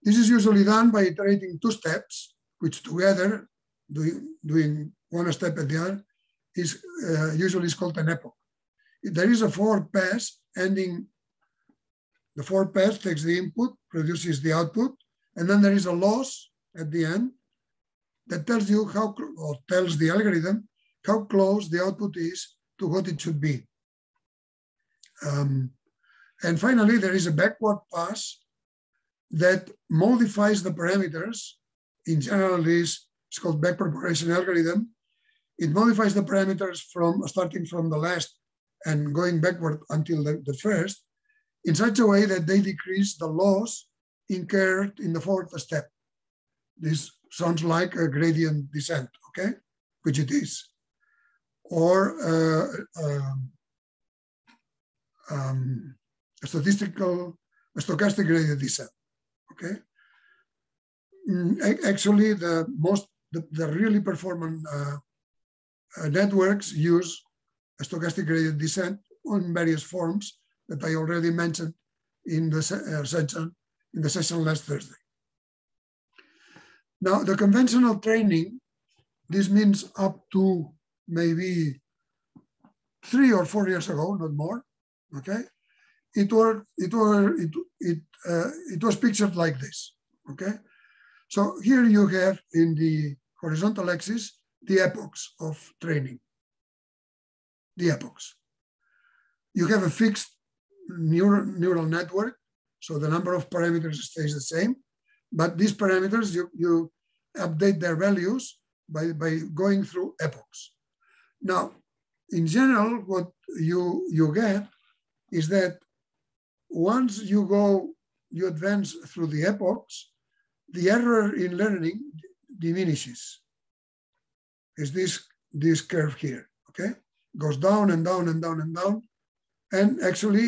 This is usually done by iterating two steps, which together, doing, doing one step at the other, is uh, usually is called an epoch. There is a forward pass ending, the forward pass takes the input, produces the output, and then there is a loss at the end that tells you how, or tells the algorithm how close the output is to what it should be. Um, and finally, there is a backward pass that modifies the parameters. In general, this is called back backpropagation algorithm. It modifies the parameters from starting from the last and going backward until the, the first in such a way that they decrease the loss incurred in the fourth step. This sounds like a gradient descent, okay? Which it is. Or uh, um, um, statistical, stochastic gradient descent okay? Mm, actually, the most, the, the really performant uh, uh, networks use stochastic gradient descent on various forms that I already mentioned in the uh, session, in the session last Thursday. Now, the conventional training, this means up to maybe three or four years ago, not more, okay? it were it were it it uh, it was pictured like this. Okay, so here you have in the horizontal axis the epochs of training. The epochs. You have a fixed neural neural network, so the number of parameters stays the same, but these parameters you you update their values by by going through epochs. Now, in general, what you you get is that once you go, you advance through the epochs, the error in learning diminishes. Is this, this curve here, okay? Goes down and down and down and down. And actually,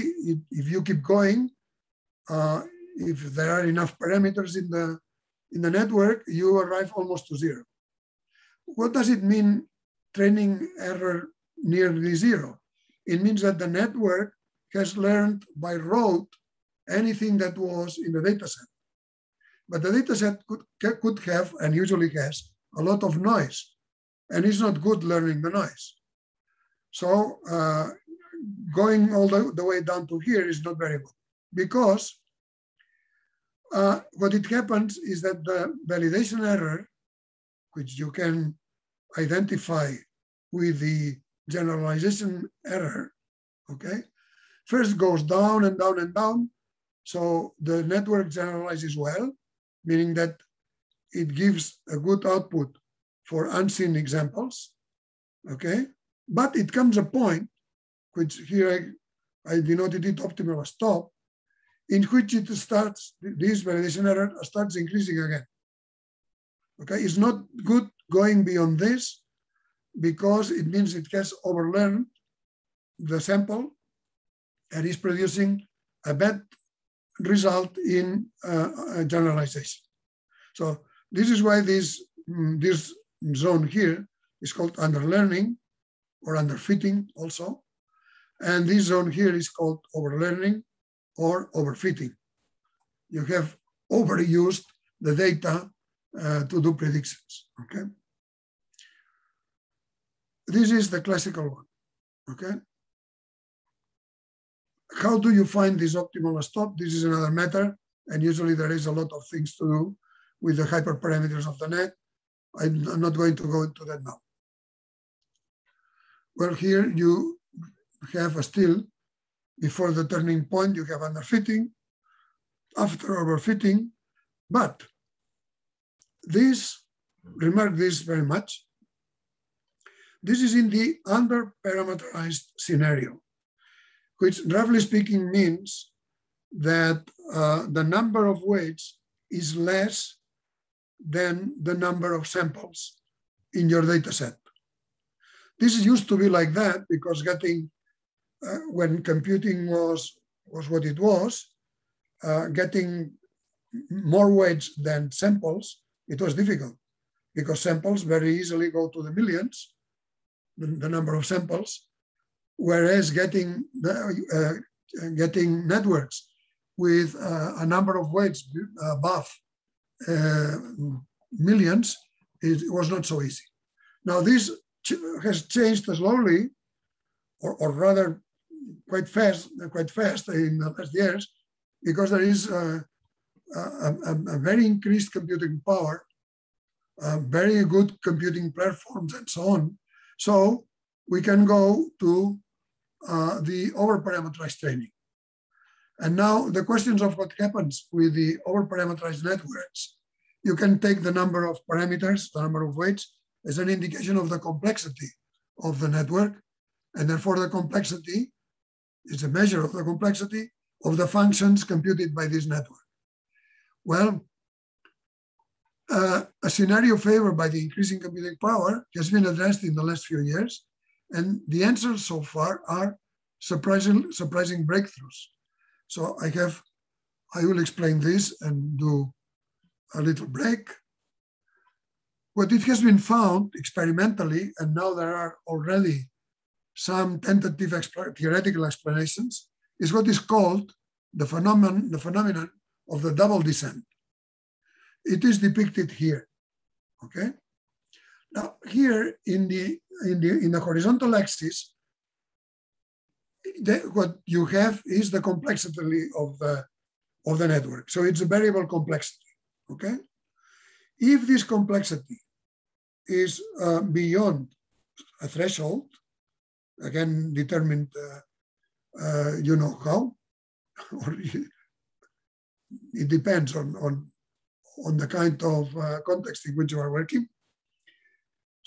if you keep going, uh, if there are enough parameters in the, in the network, you arrive almost to zero. What does it mean, training error nearly zero? It means that the network has learned by rote anything that was in the data set. But the data set could, could have and usually has a lot of noise and it's not good learning the noise. So uh, going all the, the, way down to here is not very good because uh, what it happens is that the validation error, which you can identify with the generalization error, okay, first goes down and down and down. So the network generalizes well, meaning that it gives a good output for unseen examples, okay? But it comes a point, which here I, I denoted it optimal stop, in which it starts, this validation error starts increasing again. Okay, it's not good going beyond this because it means it has overlearned the sample and is producing a bad result in uh, generalization. So this is why this, mm, this zone here is called underlearning or underfitting also. And this zone here is called overlearning or overfitting. You have overused the data uh, to do predictions, okay? This is the classical one, okay? How do you find this optimal stop? This is another matter, and usually there is a lot of things to do with the hyperparameters of the net. I'm not going to go into that now. Well, here you have a still before the turning point, you have underfitting, after overfitting, but this, remark this very much, this is in the under-parameterized scenario, which roughly speaking means that uh, the number of weights is less than the number of samples in your data set. This used to be like that because getting, uh, when computing was, was what it was, uh, getting more weights than samples, it was difficult because samples very easily go to the millions, the, the number of samples, whereas getting, uh, getting networks with uh, a number of weights above uh, millions, it was not so easy. Now this has changed slowly, or, or rather quite fast, quite fast in the last years, because there is a, a, a very increased computing power, very good computing platforms and so on. So we can go to uh, the over-parameterized training. And now the questions of what happens with the over-parameterized networks, you can take the number of parameters, the number of weights, as an indication of the complexity of the network. And therefore the complexity is a measure of the complexity of the functions computed by this network. Well, uh, a scenario favored by the increasing computing power has been addressed in the last few years, and the answers so far are surprising, surprising breakthroughs. So I have, I will explain this and do a little break. What it has been found experimentally, and now there are already some tentative theoretical explanations, is what is called the phenomenon, the phenomenon of the double descent. It is depicted here, okay? Now here in the, in the, in the horizontal axis, the, what you have is the complexity of the, of the network. So it's a variable complexity, okay? If this complexity is uh, beyond a threshold, again determined, uh, uh, you know how, or it depends on, on, on the kind of uh, context in which you are working.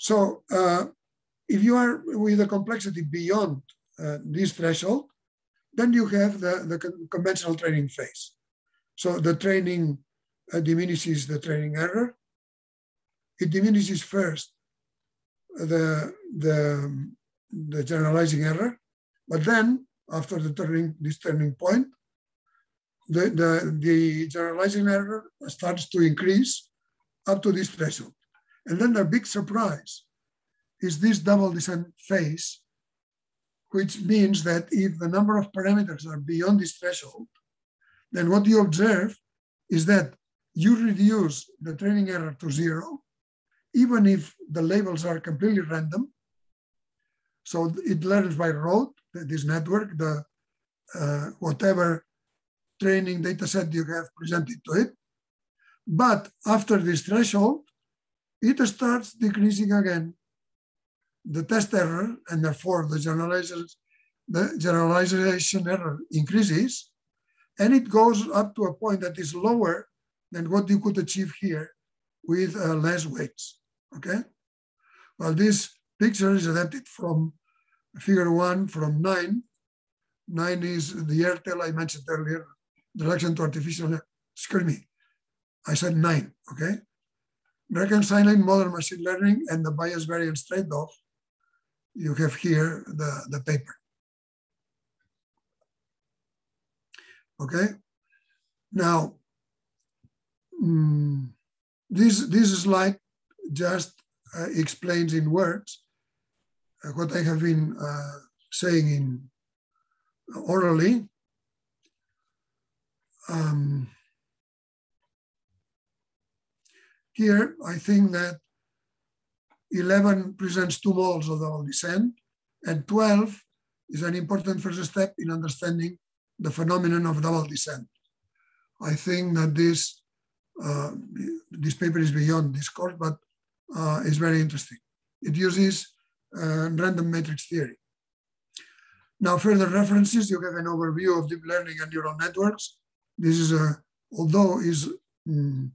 So uh, if you are with a complexity beyond uh, this threshold, then you have the, the conventional training phase. So the training uh, diminishes the training error. It diminishes first the, the, the generalizing error, but then after the turning, this turning point, the, the, the generalizing error starts to increase up to this threshold. And then the big surprise is this double descent phase which means that if the number of parameters are beyond this threshold, then what you observe is that you reduce the training error to zero, even if the labels are completely random. So it learns by rote, this network, the uh, whatever training data set you have presented to it. But after this threshold, it starts decreasing again the test error, and therefore the generalization, the generalization error increases, and it goes up to a point that is lower than what you could achieve here with uh, less weights, okay? Well, this picture is adapted from figure one from nine. Nine is the Airtel I mentioned earlier, direction to artificial, excuse me, I said nine, okay? Reconciling modern machine learning and the bias variance trade-off, you have here the, the paper. Okay, now mm, this, this slide just uh, explains in words uh, what I have been uh, saying in orally. Um, here, I think that 11 presents two models of double descent, and 12 is an important first step in understanding the phenomenon of double descent. I think that this, uh, this paper is beyond this course, but uh, is very interesting. It uses uh, random matrix theory. Now, further references, you have an overview of deep learning and neural networks. This is a, although is, mm,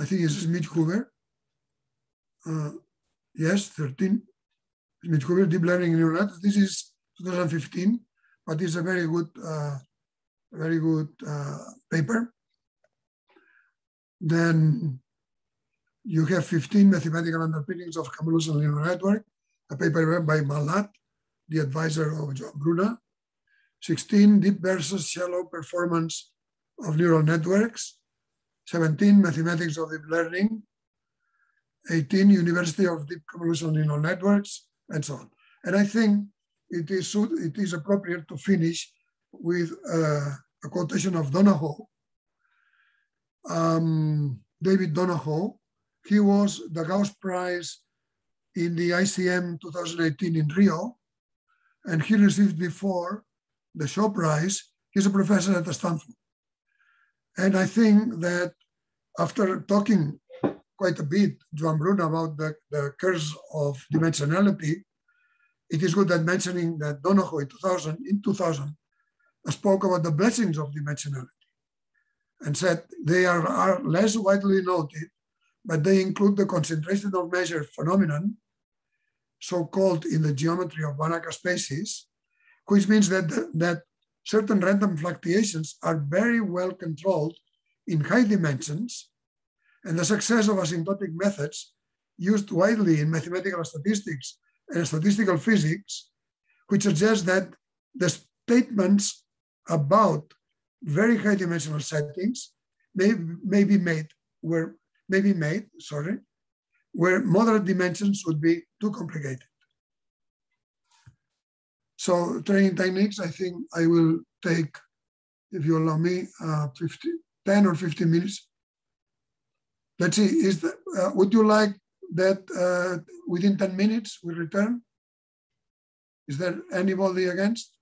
I think it's Schmidhuber. Uh, yes, 13. Schmidhuber, deep learning neural networks. This is 2015, but it's a very good, uh, very good uh, paper. Then you have 15 mathematical underpinnings of convolutional neural network, a paper by Mallat, the advisor of Joan Bruna. 16, deep versus shallow performance of neural networks. 17, mathematics of deep learning. 18, Universality of Deep Convolutional Neural Networks, and so on. And I think it is, it is appropriate to finish with uh, a quotation of Donoho, um, David Donoho. He was the Gauss Prize in the ICM 2018 in Rio, and he received before the Shaw Prize. He's a professor at Stanford. And I think that after talking quite a bit, Joan Bruna, about the, the curse of dimensionality, it is good that mentioning that Donoho in 2000, in 2000 spoke about the blessings of dimensionality and said they are, are less widely noted, but they include the concentration of measure phenomenon so-called in the geometry of Banach spaces, which means that, that certain random fluctuations are very well controlled in high dimensions, and the success of asymptotic methods used widely in mathematical statistics and statistical physics, which suggests that the statements about very high dimensional settings may, may be made where may be made, sorry, where moderate dimensions would be too complicated. So training techniques, I think I will take, if you allow me, uh, 50, 10 or 15 minutes. Let's see, is the, uh, would you like that uh, within 10 minutes we return? Is there anybody against?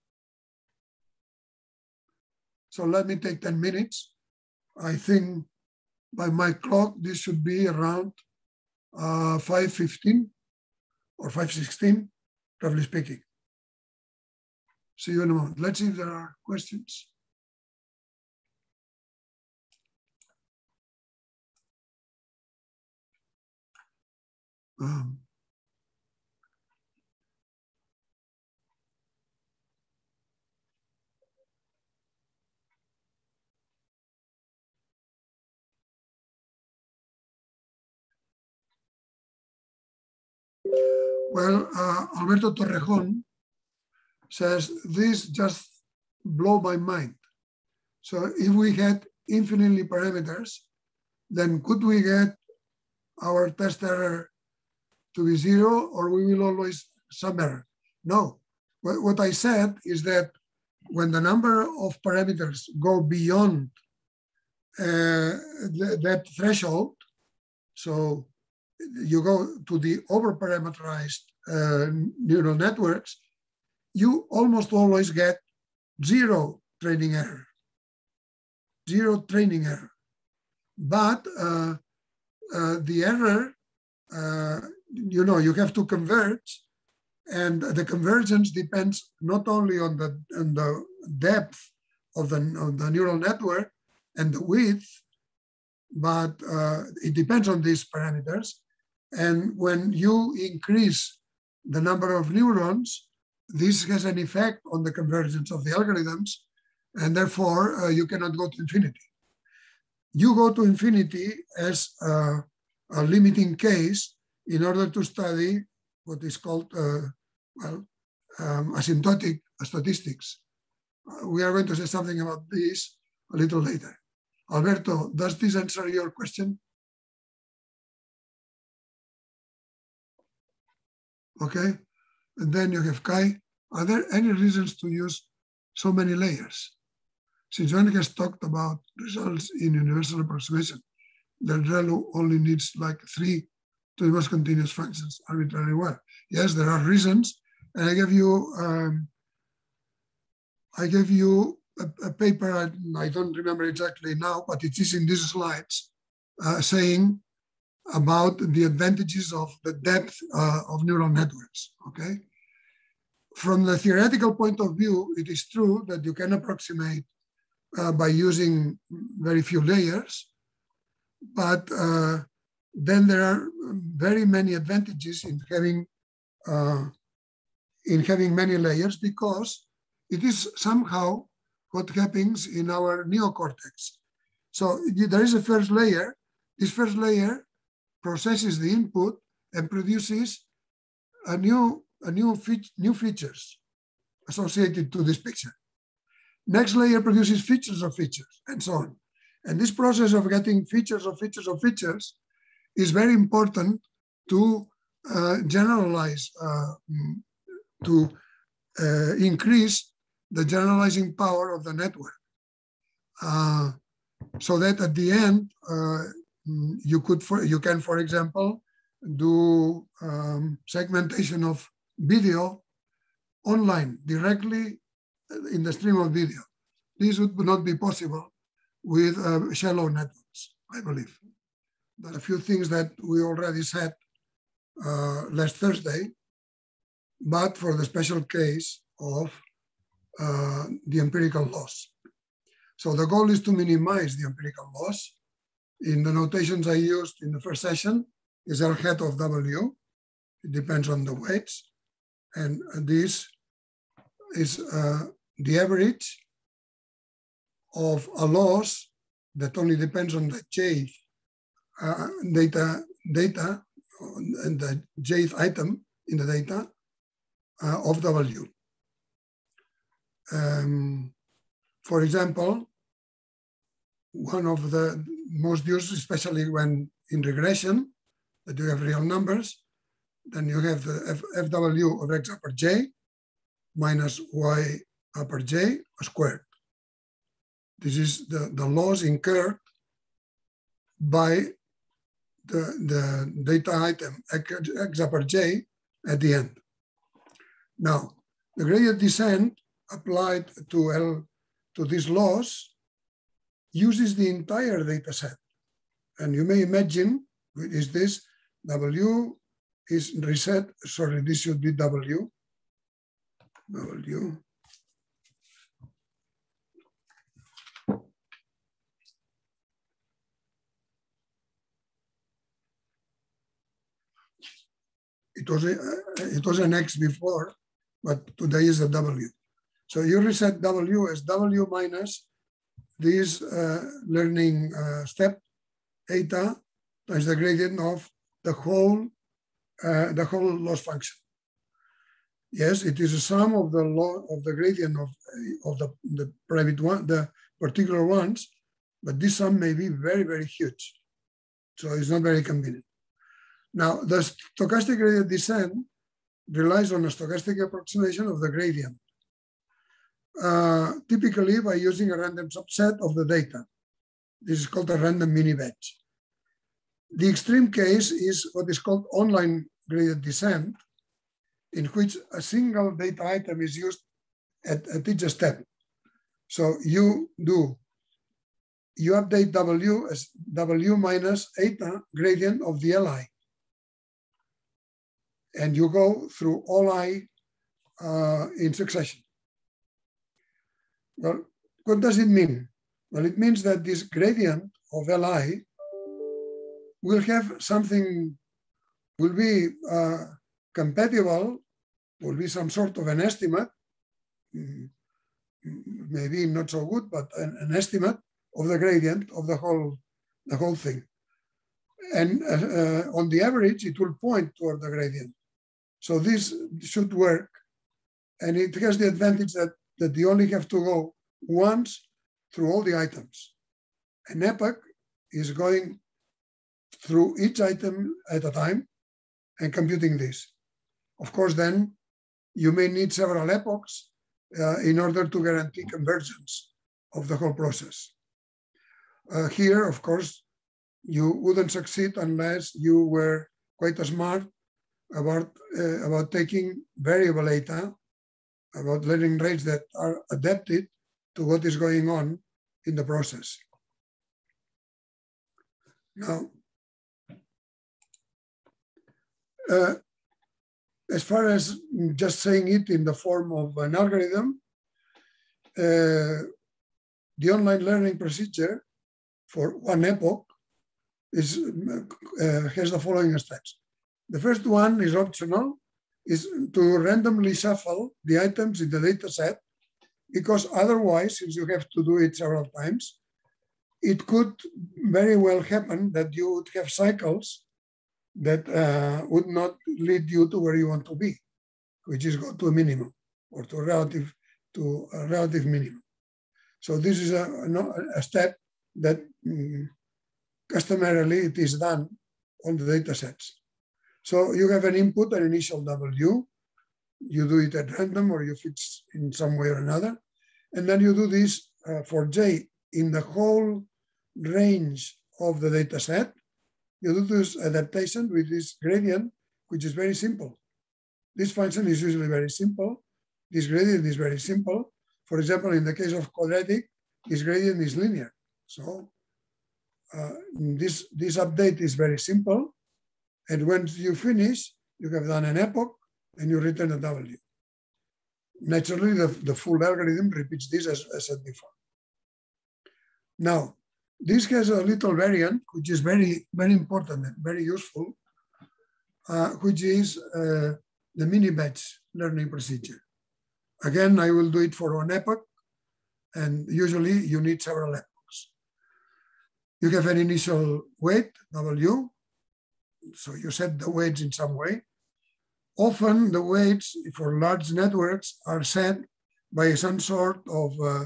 So let me take 10 minutes. I think by my clock, this should be around uh, 5.15 or 5.16, roughly speaking. See you in a moment. Let's see if there are questions. Um, Well, uh, Alberto Torrejon says, this just blow my mind. So if we had infinitely parameters, then could we get our test error to be zero or we will always some error? No. What I said is that when the number of parameters go beyond uh, th that threshold, so you go to the over-parameterized uh, neural networks, you almost always get zero training error, zero training error. But uh, uh, the error, uh, you know, you have to converge and the convergence depends not only on the, on the depth of the, of the neural network and the width, but uh, it depends on these parameters. And when you increase the number of neurons, this has an effect on the convergence of the algorithms, and therefore uh, you cannot go to infinity. You go to infinity as a, a limiting case in order to study what is called uh, well, um, asymptotic statistics. Uh, we are going to say something about this a little later. Alberto, does this answer your question? Okay, and then you have Kai. Are there any reasons to use so many layers? Since one has talked about results in universal approximation, the ReLU only needs like three to the most continuous functions arbitrarily well. Yes, there are reasons, and I give you um, I gave you a, a paper, I, I, don't remember exactly now, but it is in these slides, uh, saying about the advantages of the depth uh, of neural networks, okay? From the theoretical point of view, it is true that you can approximate uh, by using very few layers, but uh, then there are very many advantages in having uh, in having many layers because it is somehow what happens in our neocortex. So there is a first layer. This first layer processes the input and produces a new, a new, fe new features associated to this picture. Next layer produces features of features and so on. And this process of getting features of features of features is very important to uh, generalize, uh, to uh, increase the generalizing power of the network. Uh, so that at the end, uh, you could, for, you can, for example, do um, segmentation of video online directly in the stream of video. This would not be possible with uh, shallow networks, I believe. There are a few things that we already said uh, last Thursday, but for the special case of uh, the empirical loss. So the goal is to minimize the empirical loss. In the notations I used in the first session is L hat of W. It depends on the weights. And this is uh, the average of a loss that only depends on the jth uh, data, data and the jth item in the data uh, of W. Um, for example, one of the most used, especially when in regression, that you have real numbers, then you have the F, FW of x upper j minus y upper j squared. This is the, the loss incurred by the, the data item x, x upper j at the end. Now, the gradient descent applied to L to this loss uses the entire data set. And you may imagine, is this W is reset, sorry, this should be W. W. It was, a, it was an X before, but today is a W. So you reset W as W minus this uh, learning uh, step, eta, times the gradient of the whole, uh, the whole loss function. Yes, it is a sum of the law of the gradient of, of the, the private one, the particular ones, but this sum may be very, very huge. So it's not very convenient. Now, the stochastic gradient descent relies on a stochastic approximation of the gradient uh, typically by using a random subset of the data. This is called a random mini batch. The extreme case is what is called online gradient descent, in which a single data item is used at, at each step. So you do, you update W as W minus eta gradient of the Li. And you go through all I uh, in succession. Well, what does it mean? Well, it means that this gradient of Li will have something, will be uh, compatible, will be some sort of an estimate, mm, maybe not so good, but an, an estimate of the gradient of the whole, the whole thing. And uh, on the average, it will point toward the gradient. So this should work. And it has the advantage that, that you only have to go once through all the items. An epoch is going through each item at a time and computing this. Of course, then you may need several epochs uh, in order to guarantee convergence of the whole process. Uh, here, of course, you wouldn't succeed unless you were quite smart about, uh, about taking variable data, about learning rates that are adapted to what is going on in the process. Now, uh, as far as just saying it in the form of an algorithm, uh, the online learning procedure for one epoch is, uh, has the following steps. The first one is optional, is to randomly shuffle the items in the data set, because otherwise, since you have to do it several times, it could very well happen that you would have cycles that uh, would not lead you to where you want to be, which is go to a minimum or to a relative to a relative minimum. So this is a, a step that um, customarily it is done on the data sets. So you have an input, an initial W, you do it at random or you fix in some way or another. And then you do this uh, for J in the whole range of the data set you do this adaptation with this gradient, which is very simple. This function is usually very simple. This gradient is very simple. For example, in the case of quadratic, this gradient is linear. So uh, this, this update is very simple. And when you finish, you have done an epoch and you return a W. Naturally, the, the full algorithm repeats this as I said before. Now, this has a little variant, which is very, very important and very useful, uh, which is uh, the mini batch learning procedure. Again, I will do it for one epoch, and usually you need several epochs. You have an initial weight, W, so you set the weights in some way. Often the weights for large networks are set by some sort of uh,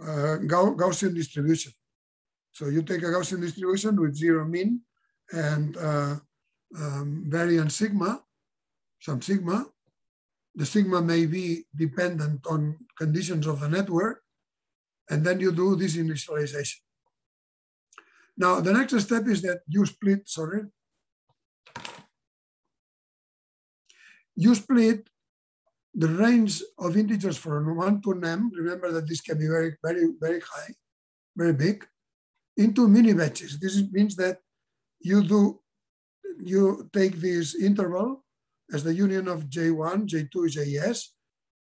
uh Gaussian distribution. So you take a Gaussian distribution with zero mean and uh, um, variance sigma, some sigma. The sigma may be dependent on conditions of the network, and then you do this initialization. Now, the next step is that you split, sorry, you split the range of integers from one to n. Remember that this can be very, very, very high, very big into mini batches. This means that you do, you take this interval as the union of J1, J2, Js,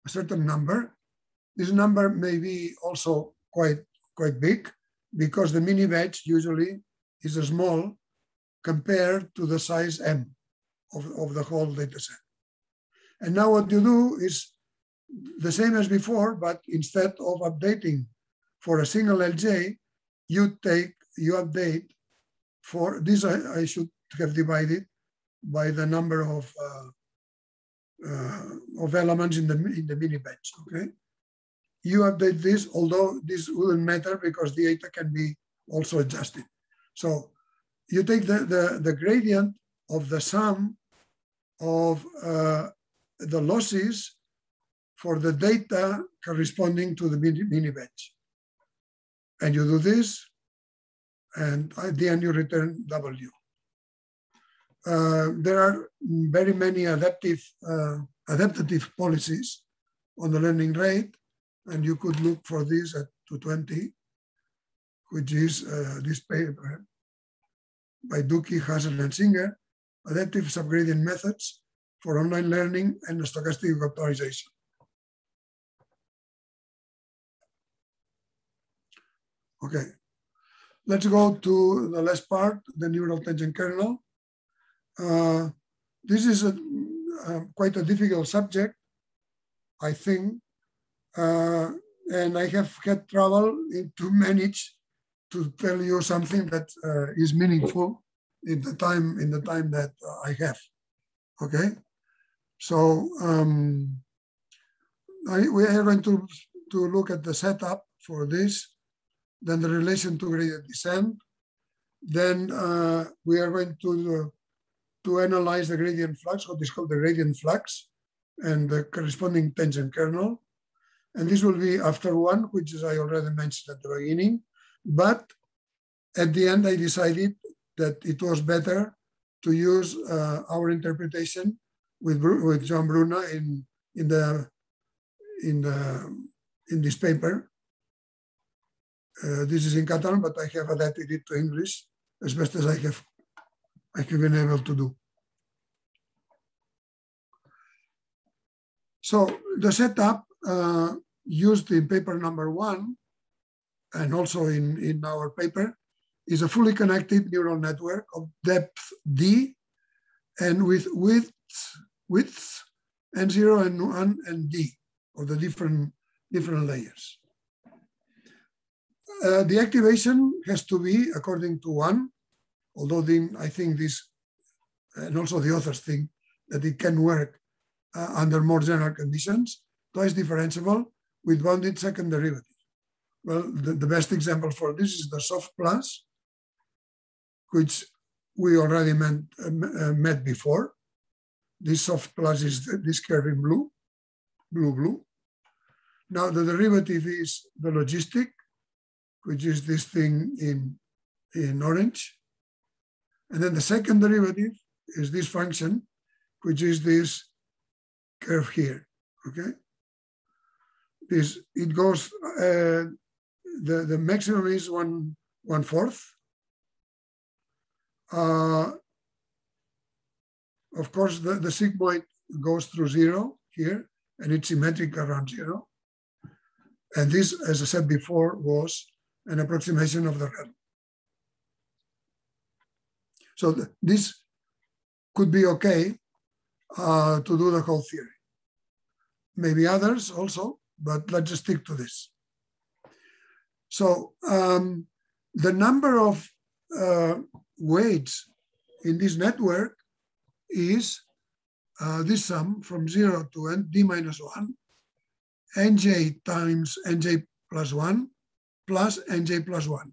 a certain number. This number may be also quite, quite big because the mini batch usually is small compared to the size M of, of the whole data set. And now what you do is the same as before, but instead of updating for a single LJ, you take, you update for this, I, I should have divided by the number of uh, uh, of elements in the in the mini batch. Okay, you update this, although this wouldn't matter because the data can be also adjusted. So you take the the, the gradient of the sum of uh, the losses for the data corresponding to the mini, mini batch and you do this, and at the end you return W. Uh, there are very many adaptive, uh, policies on the learning rate, and you could look for this at 220, which is uh, this paper by Duchi, Hazan, and Singer, Adaptive Subgradient Methods for Online Learning and Stochastic Optimization. Okay, let's go to the last part, the neural tangent kernel. Uh, this is a, uh, quite a difficult subject, I think, uh, and I have had trouble to manage to tell you something that uh, is meaningful in the time in the time that I have. Okay, so um, I, we are going to to look at the setup for this then the relation to gradient descent. Then uh, we are going to, uh, to analyze the gradient flux, what is called the gradient flux, and the corresponding tangent kernel. And this will be after one, which is I already mentioned at the beginning. But at the end, I decided that it was better to use uh, our interpretation with, with Joan Bruna in, in, the, in, the, in this paper uh, this is in Catalan, but I have adapted it to English as best as I have, I have been able to do. So the setup uh, used in paper number one and also in, in our paper is a fully connected neural network of depth D and with width, width N0 and 1 and D of the different, different layers. Uh, the activation has to be according to one, although the, I think this, and also the authors think that it can work uh, under more general conditions, twice differentiable with bounded second derivative. Well, the, the best example for this is the soft plus, which we already uh, uh met before. This soft plus is this curve in blue, blue, blue. Now the derivative is the logistic, which is this thing in, in orange. And then the second derivative is this function, which is this curve here, okay? This, it goes, uh, the, the maximum is one, one fourth. Uh, of course, the, the sigmoid goes through zero here, and it's symmetric around zero. And this, as I said before, was an approximation of the ReLU. So th this could be okay uh, to do the whole theory. Maybe others also, but let's just stick to this. So um, the number of uh, weights in this network is uh, this sum from zero to n, d minus one, nj times nj plus one, plus nj plus 1.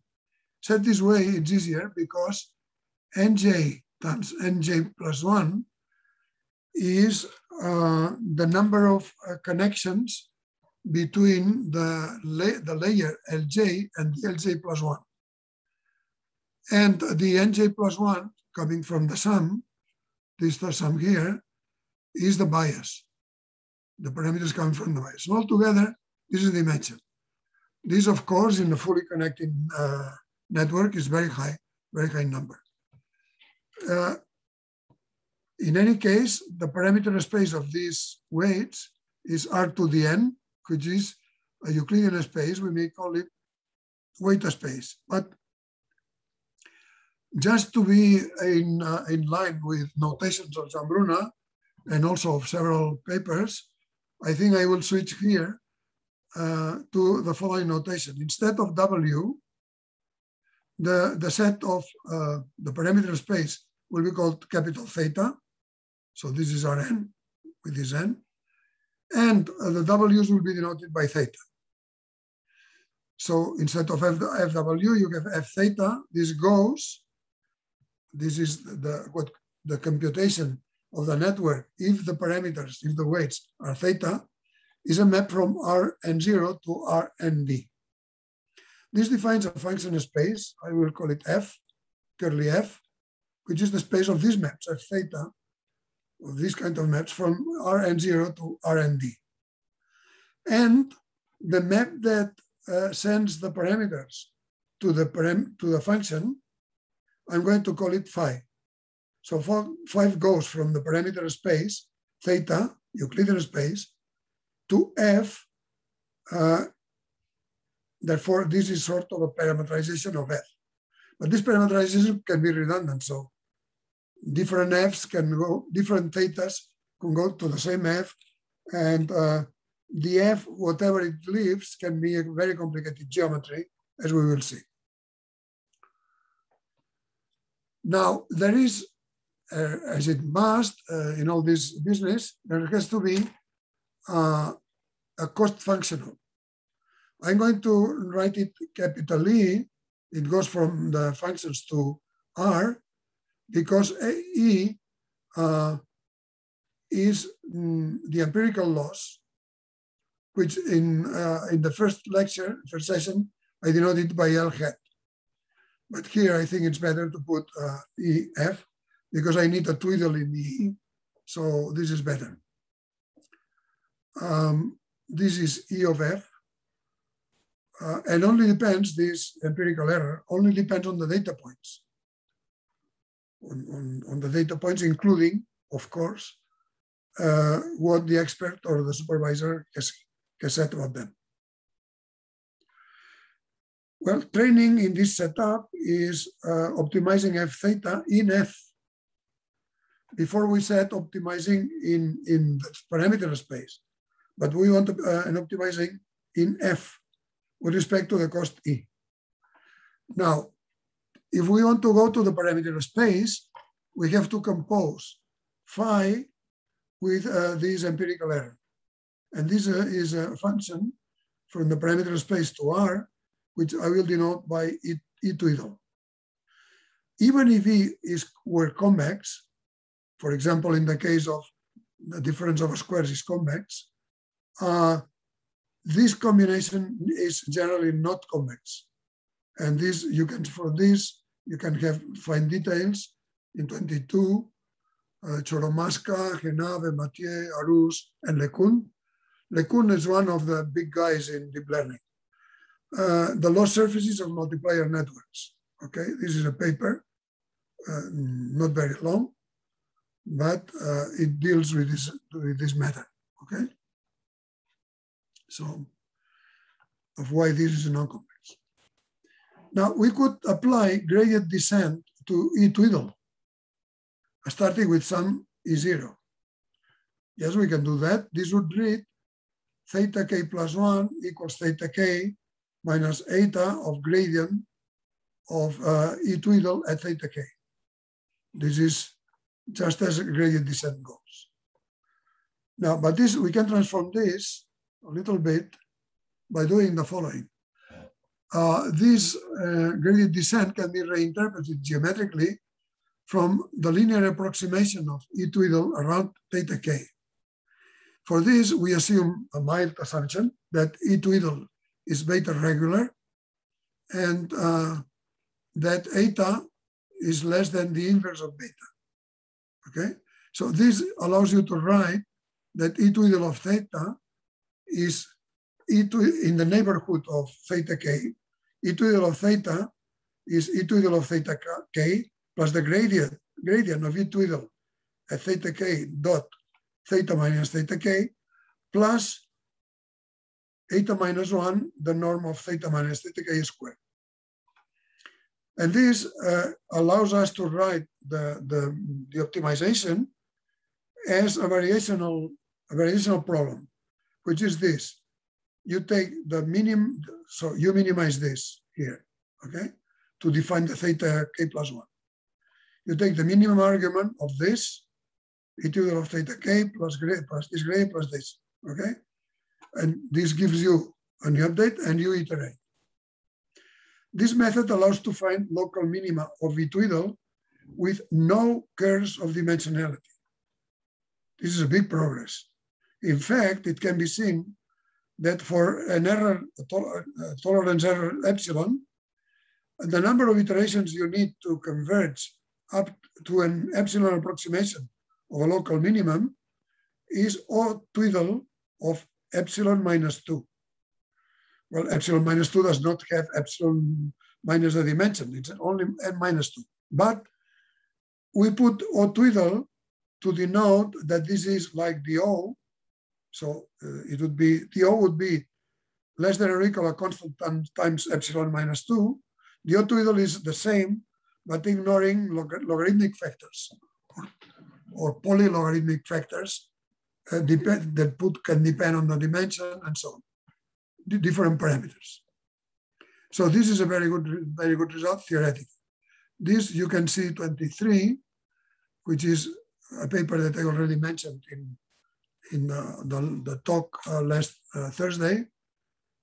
Said this way, it's easier because nj times nj plus 1 is uh, the number of uh, connections between the, la the layer Lj and the Lj plus 1. And the Nj plus 1 coming from the sum, this the sum here, is the bias. The parameters coming from the bias. And altogether, this is the dimension. This, of course, in a fully connected uh, network is very high, very high number. Uh, in any case, the parameter space of these weights is R to the n, which is a Euclidean space. We may call it weight space. But just to be in, uh, in line with notations of Joan Bruna and also of several papers, I think I will switch here uh, to the following notation. Instead of W, the, the set of uh, the parameter space will be called capital theta. So this is our n with this n. And uh, the W's will be denoted by theta. So instead of F, FW, you have F theta. This goes, this is the, what, the computation of the network. If the parameters, if the weights are theta, is a map from Rn0 to R and D. This defines a function space. I will call it F, curly F, which is the space of these maps, F theta, of these kind of maps from Rn0 to Rnd. And the map that uh, sends the parameters to the, param to the function, I'm going to call it phi. So phi goes from the parameter space, theta, Euclidean space, to f. Uh, therefore, this is sort of a parameterization of f. But this parameterization can be redundant. So different f's can go, different thetas can go to the same f. And uh, the f, whatever it leaves, can be a very complicated geometry, as we will see. Now, there is, uh, as it must uh, in all this business, there has to be uh, a cost functional. I'm going to write it capital E. It goes from the functions to R because E uh, is mm, the empirical loss, which in, uh, in the first lecture, first session, I denoted by L hat. But here I think it's better to put uh, EF because I need a twiddle in E. So this is better. Um, this is E of F. Uh, and only depends, this empirical error, only depends on the data points. On, on, on the data points, including, of course, uh, what the expert or the supervisor has, has said about them. Well, training in this setup is uh, optimizing F theta in F. Before we said optimizing in, in the parameter space, but we want to, uh, an optimizing in F with respect to the cost E. Now, if we want to go to the parameter space, we have to compose phi with uh, this empirical error. And this uh, is a function from the parameter space to R which I will denote by e, e twiddle. Even if E is were convex, for example, in the case of the difference of squares is convex, uh, this combination is generally not convex. And this you can for this you can have fine details in 22, uh, Choromanska, Henaff, Mathieu, Arous, and LeCun. LeCun is one of the big guys in deep learning uh, the loss surfaces of multilayer networks. Okay, this is a paper, uh, not very long, but uh, it deals with this, with this matter. Okay, so of why this is non-convex. Now we could apply gradient descent to E twiddle, starting with some E0. Yes, we can do that. This would read theta k plus one equals theta k minus eta of gradient of uh, E twiddle at theta k. This is just as gradient descent goes. Now, but this we can transform this a little bit by doing the following. Uh, this uh, gradient descent can be reinterpreted geometrically from the linear approximation of E twiddle around theta k. For this, we assume a mild assumption that E twiddle is beta regular and uh, that eta is less than the inverse of beta. Okay, so this allows you to write that e twiddle of theta is e in the neighborhood of theta k. E twiddle of theta is e twiddle of theta k plus the gradient gradient of e twiddle at theta k dot theta minus theta k plus eta minus 1, the norm of theta minus theta k squared. And this uh, allows us to write the, the, the, optimization as a variational, a variational problem, which is this. You take the minimum, so you minimize this here, okay, to define the theta k plus 1. You take the minimum argument of this, to of theta k plus, plus gray this gray plus this, okay? And this gives you a new update and you iterate. This method allows to find local minima of E twiddle with no curse of dimensionality. This is a big progress. In fact, it can be seen that for an error, tolerance error epsilon, the number of iterations you need to converge up to an epsilon approximation of a local minimum is O twiddle of epsilon minus 2. Well, epsilon minus 2 does not have epsilon minus a dimension. It's only n minus 2. But we put O twiddle to denote that this is like the O. So uh, it would be, the O would be less than or equal a constant times epsilon minus 2. The O twiddle is the same, but ignoring log logarithmic factors or, or polylogarithmic factors uh, depend, that put, can depend on the dimension and so on, the different parameters. So this is a very good, very good result theoretically. This you can see 23, which is a paper that I already mentioned in, in the, the, the talk uh, last uh, Thursday.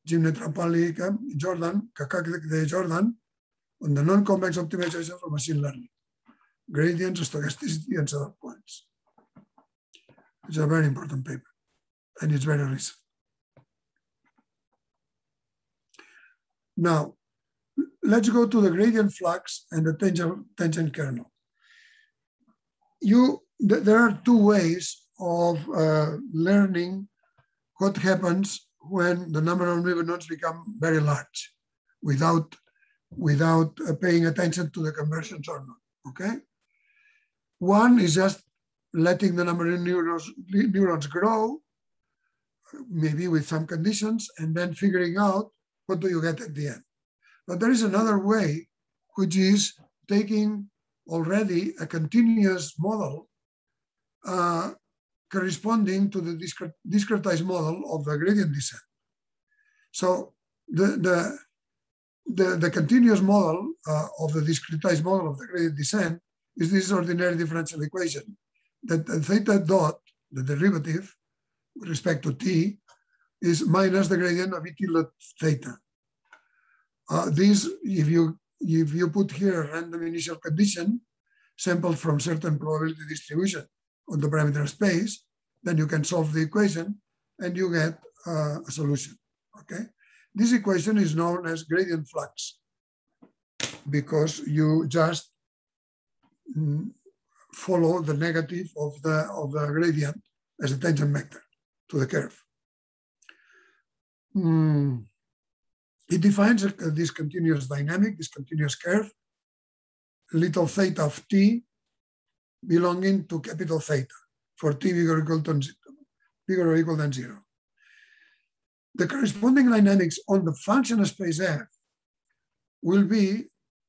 Jin Netrapalli, Jordan, Kakade Jordan, on the non-convex optimization for machine learning, gradients, stochasticity, and saddle points. It's a very important paper, and it's very recent. Now, let's go to the gradient flux and the tangent, tangent kernel. You, th there are two ways of uh, learning what happens when the number of neuron nodes become very large without, without uh, paying attention to the conversions or not, okay? One is just letting the number of neurons, neurons grow, maybe with some conditions, and then figuring out what do you get at the end. But there is another way, which is taking already a continuous model uh, corresponding to the discretized model of the gradient descent. So the, the, the, the continuous model uh, of the discretized model of the gradient descent is this ordinary differential equation that the theta dot, the derivative with respect to t, is minus the gradient of et tilde theta. Uh, if you if you put here a random initial condition sampled from certain probability distribution on the parameter space, then you can solve the equation and you get uh, a solution. Okay, this equation is known as gradient flux because you just mm, follow the negative of the of the gradient as a tangent vector to the curve. Mm. It defines a, this continuous dynamic, this continuous curve, little theta of t belonging to capital theta for t bigger or equal, to, bigger or equal than zero. The corresponding dynamics on the function space f will be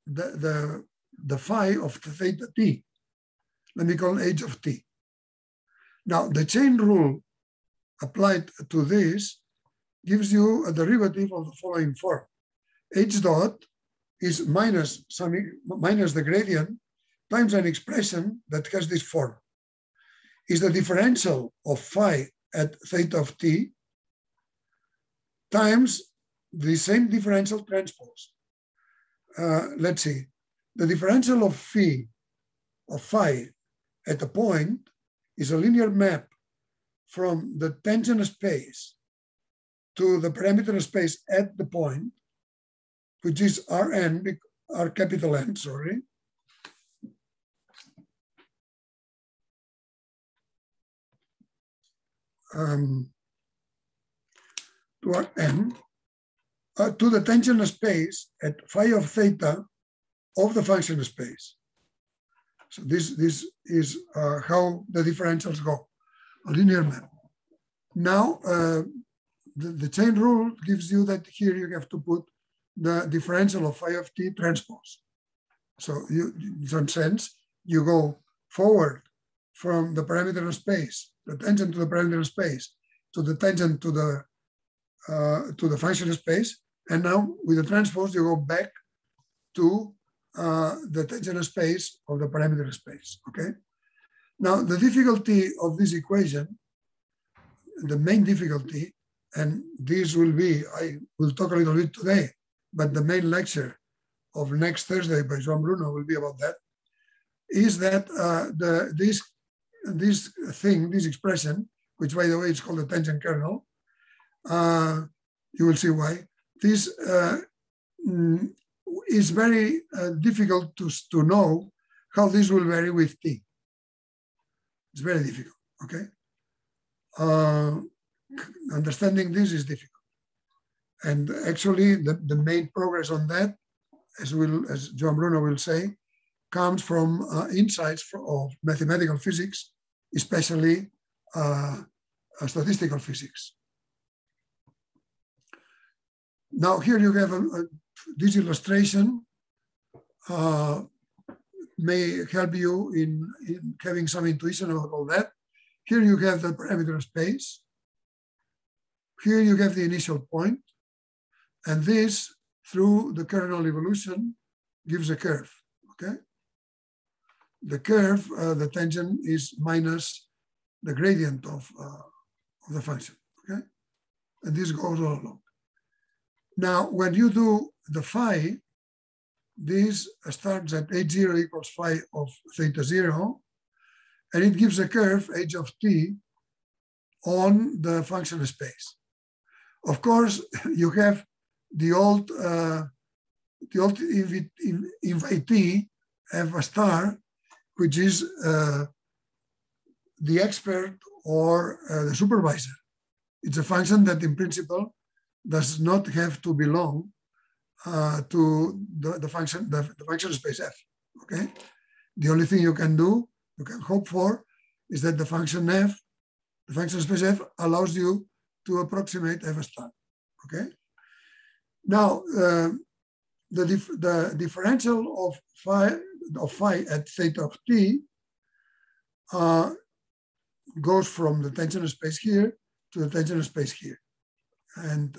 the, the, the phi of the theta t. Let me call h of t. Now, the chain rule applied to this gives you a derivative of the following form. H dot is minus, some, minus the gradient times an expression that has this form. Is the differential of phi at theta of t times the same differential transpose. Uh, let's see, the differential of phi of phi at a point is a linear map from the tangent space to the parameter space at the point, which is Rn, R capital N, sorry. Um, to Rn, uh, to the tangent space at phi of theta of the function space. So this, this is uh, how the differentials go, a linear map. Now, uh, the, the chain rule gives you that here you have to put the differential of phi of t transpose. So you, in some sense, you go forward from the parameter space, the tangent to the parameter space, to the tangent to the uh, to the function space, and now with the transpose you go back to uh, the tangent space of the parameter space. Okay. Now the difficulty of this equation, the main difficulty and this will be, I will talk a little bit today, but the main lecture of next Thursday by Joan Bruna will be about that, is that uh, the, this, this thing, this expression, which by the way is called the tangent kernel, uh, you will see why. This uh, mm, is very uh, difficult to, to know how this will vary with t. It's very difficult, okay? Uh, understanding this is difficult. And actually the, the main progress on that, as will as Joan Bruna will say, comes from uh, insights of mathematical physics, especially uh, statistical physics. Now here you have a, a, this illustration uh, may help you in, in having some intuition about all that. Here you have the parameter space. Here you have the initial point. And this, through the kernel evolution, gives a curve, okay? The curve, uh, the tangent is minus the gradient of, uh, of the function, okay? And this goes all along. Now, when you do the phi, this starts at h0 equals phi of theta 0, and it gives a curve, h of t, on the function space. Of course, you have the old uh, the old invitee have a star, which is uh, the expert or uh, the supervisor. It's a function that in principle does not have to belong uh, to the, the function the, the function space f. Okay, the only thing you can do, you can hope for, is that the function f, the function space f, allows you to approximate f star. Okay. Now uh, the dif the differential of phi of phi at theta of t uh, goes from the tangent space here to the tangent space here, and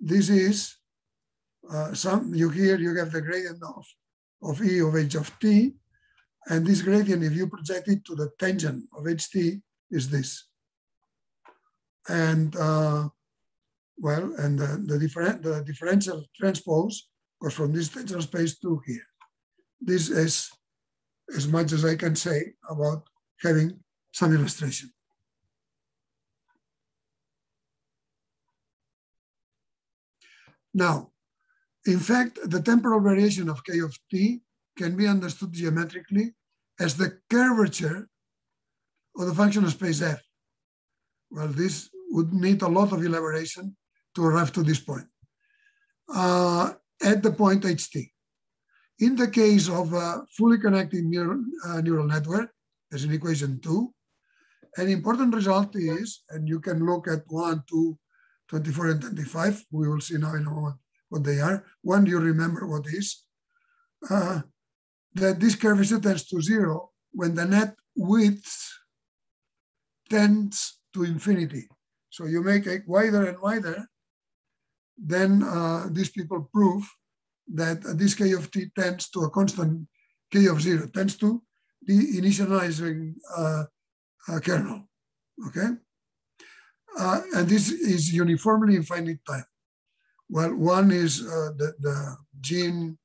this is uh, some, you here you have the gradient of, of E of h of t, and this gradient, if you project it to the tangent of ht, is this. And uh, well, and the, the, different, the differential transpose goes from this tangent space to here. This is as much as I can say about having some illustration. Now, in fact, the temporal variation of k of t can be understood geometrically as the curvature of the function of space f. Well, this would need a lot of elaboration to arrive to this point. Uh, at the point ht. In the case of a fully connected neural, uh, neural network, as in equation two, an important result is, and you can look at 1, 2, 24, and 25, we will see now in a moment what they are. One, you remember what is. Uh, that this curvature tends to zero when the net width tends to infinity. So you make it wider and wider, then uh, these people prove that this k of t tends to a constant k of zero, tends to the initializing uh, uh, kernel, okay? Uh, and this is uniformly infinite time. Well, one is uh, the, the Jean,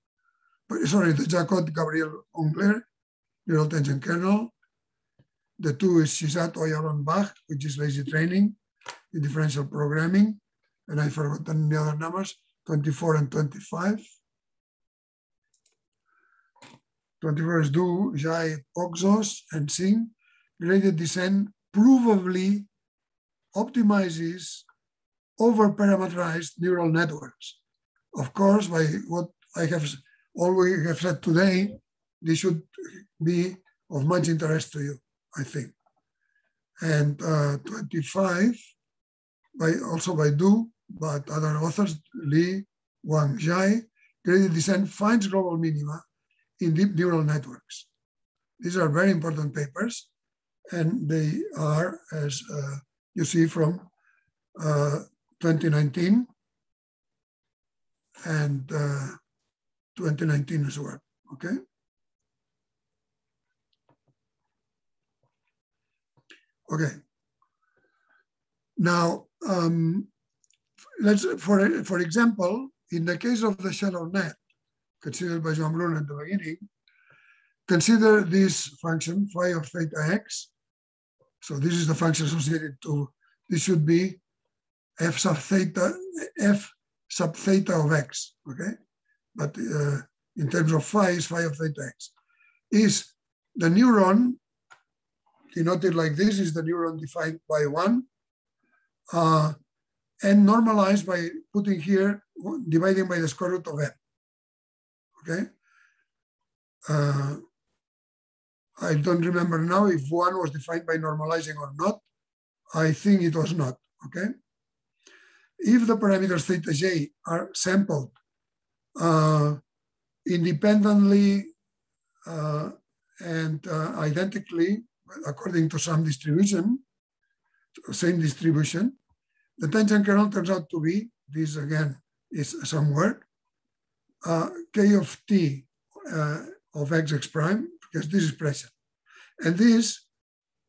sorry, the Jacot Gabriel Hongler, neural tangent kernel. The two is Chizat Oyallon Bach, which is lazy training in differential programming. And I forgot the other numbers, 24 and 25. 24 is Du, Zhai, Poczos, and Singh. Gradient descent provably optimizes over-parameterized neural networks. Of course, by what I have always have said today, this should be of much interest to you, I think. And uh, 25, by also by Du, but other authors, Li, Wang Zhai, gradient descent finds global minima in deep neural networks. These are very important papers, and they are, as uh, you see from uh, 2019 and uh, 2019 as well, okay? Okay. Now, um, let's, for, for example, in the case of the shallow net, considered by Joan Bruna at the beginning, consider this function, phi of theta x. So this is the function associated to, this should be f sub theta, f sub theta of x, okay? But uh, in terms of phi is phi of theta x, is the neuron, denoted like this, is the neuron defined by one, uh, and normalized by putting here, dividing by the square root of n, okay? Uh, I don't remember now if one was defined by normalizing or not. I think it was not, okay? If the parameters theta j are sampled uh, independently uh, and uh, identically according to some distribution, same distribution, the tangent kernel turns out to be, this again is some work, uh, k of t uh, of x x prime, because this is present. And this,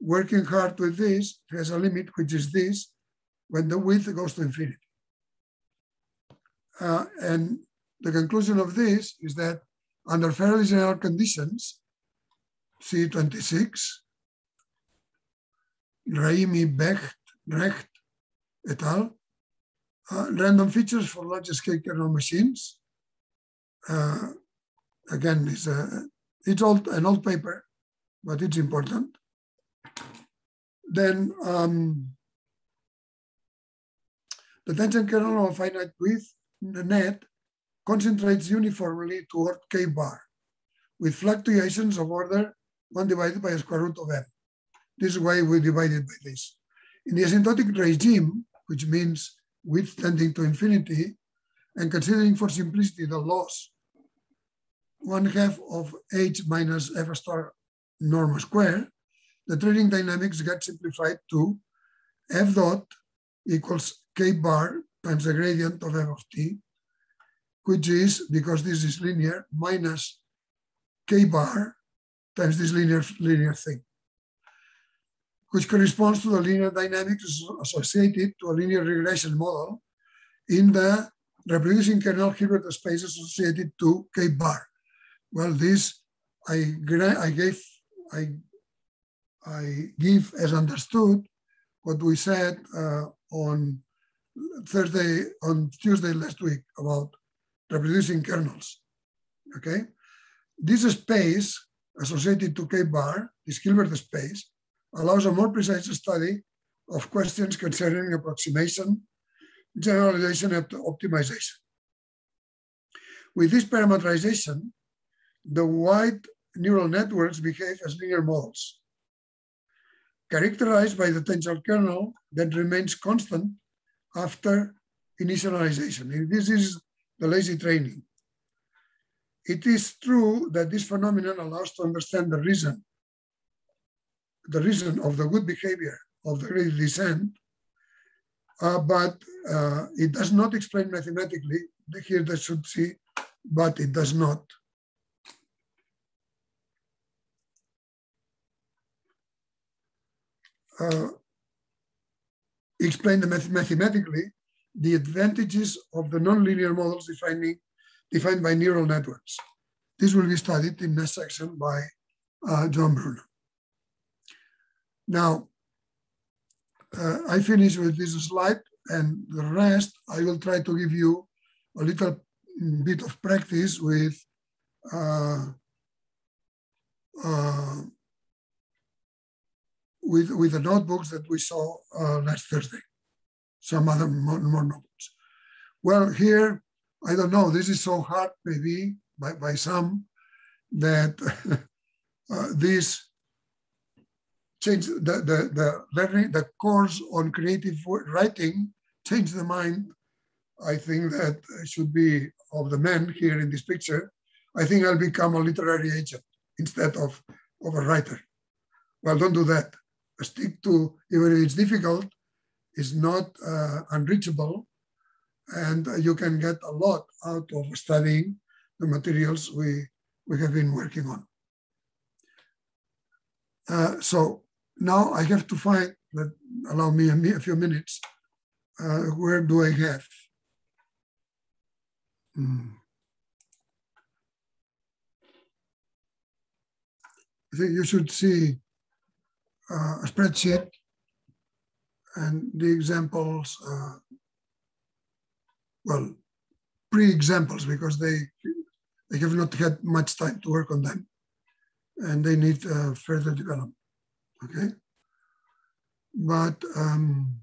working hard with this, has a limit, which is this, when the width goes to infinity. Uh, and the conclusion of this is that under fairly general conditions, C26, Rahimi, Becht, Recht, et al., uh, random features for large scale kernel machines. Uh, again, it's, a, it's old, an old paper, but it's important. Then um, the tangent kernel of finite width the net concentrates uniformly toward k bar with fluctuations of order 1 divided by square root of m. This is why we divide it by this. In the asymptotic regime, which means width tending to infinity, and considering for simplicity the loss one half of h minus f star norm square, the training dynamics get simplified to f dot equals k bar times the gradient of f of t, which is, because this is linear, minus k bar times this linear, linear thing, which corresponds to the linear dynamics associated to a linear regression model in the reproducing kernel Hilbert space associated to k bar. Well, this I, I gave, I, I give as understood what we said uh, on Thursday, on Tuesday last week about reproducing kernels. Okay, this space associated to K-bar, this Hilbert space, allows a more precise study of questions concerning approximation, generalization, and optimization. With this parameterization, the wide neural networks behave as linear models, characterized by the tangential kernel that remains constant after initialization. This is the lazy training. It is true that this phenomenon allows to understand the reason, the reason of the good behavior of the gradient descent, but uh, it does not explain mathematically. Here they should see, but it does not. Uh, explain the math mathematically the advantages of the nonlinear models defining, defined by neural networks. This will be studied in the next section by uh, Joan Bruna. Now, uh, I finish with this slide and the rest I will try to give you a little bit of practice with uh, uh, with, with the notebooks that we saw uh, last Thursday, some other more, more, notebooks. Well, here, I don't know, this is so hard maybe by, by some that uh, this change the, the, the learning, the course on creative writing change the mind. I think that should be of the men here in this picture. I think I'll become a literary agent instead of, of a writer. Well, don't do that stick to, even if it's difficult, it's not uh, unreachable. And you can get a lot out of studying the materials we, we have been working on. Uh, so now I have to find, but allow me a, a few minutes, uh, where do I have? Hmm. I think you should see uh, a spreadsheet and the examples uh, well, pre-examples because they, they have not had much time to work on them and they need uh, further development, okay? But um,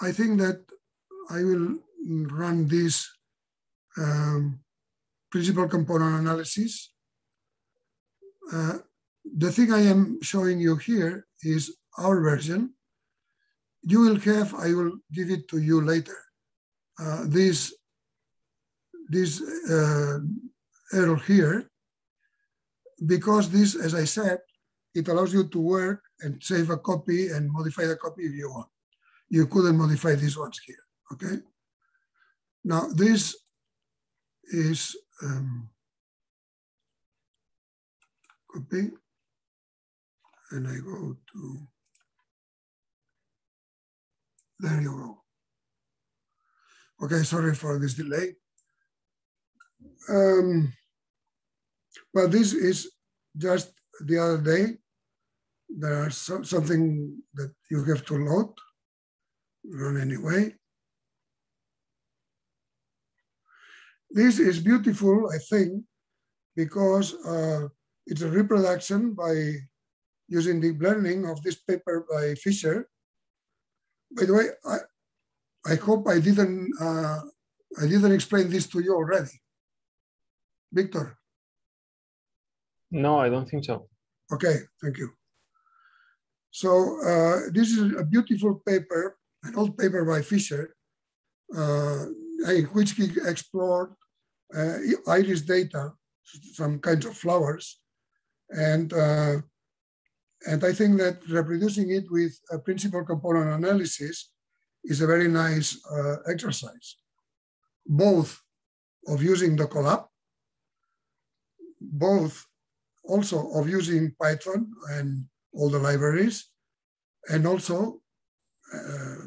I think that I will run this um, principal component analysis. Uh, the thing I am showing you here is our version. You will have, I will give it to you later, uh, this, this uh, error here, because this, as I said, it allows you to work and save a copy and modify the copy if you want. You couldn't modify these ones here, okay? Now this is um, copy and I go to, there you go. Okay, sorry for this delay. Um, well, this is just the other day. There are some, something that you have to load, run anyway. This is beautiful, I think, because uh, it's a reproduction by using deep learning of this paper by Fisher. By the way, I, I hope I didn't uh, I didn't explain this to you already. Victor.
No, I don't think so.
Okay, thank you. So uh, this is a beautiful paper, an old paper by Fisher, uh, in which he explored uh, iris data, some kinds of flowers, and uh, and I think that reproducing it with a principal component analysis is a very nice uh, exercise, both of using the Colab, both also of using Python and all the libraries, and also, uh,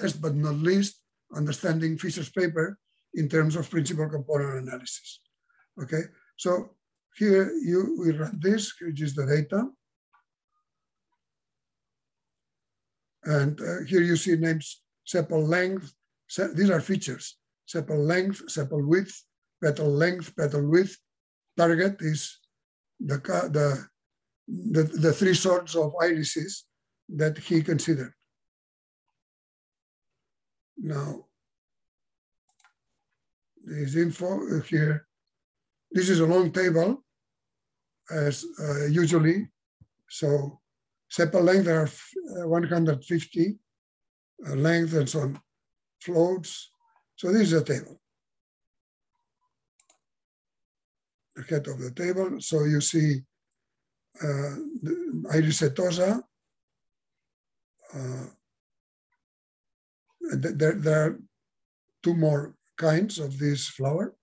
last but not least, understanding Fisher's paper in terms of principal component analysis. Okay, so here you we run this, which is the data. And uh, here you see names sepal length. Se these are features. Sepal length, sepal width, petal length, petal width. Target is the, the, the, the three sorts of irises that he considered. Now, this info here. This is a long table, as uh, usually. So sepal length are uh, 150 uh, length and so on, floats. So this is a table. The head of the table. So you see uh, Iris setosa. Uh, there, there are two more kinds of this flower.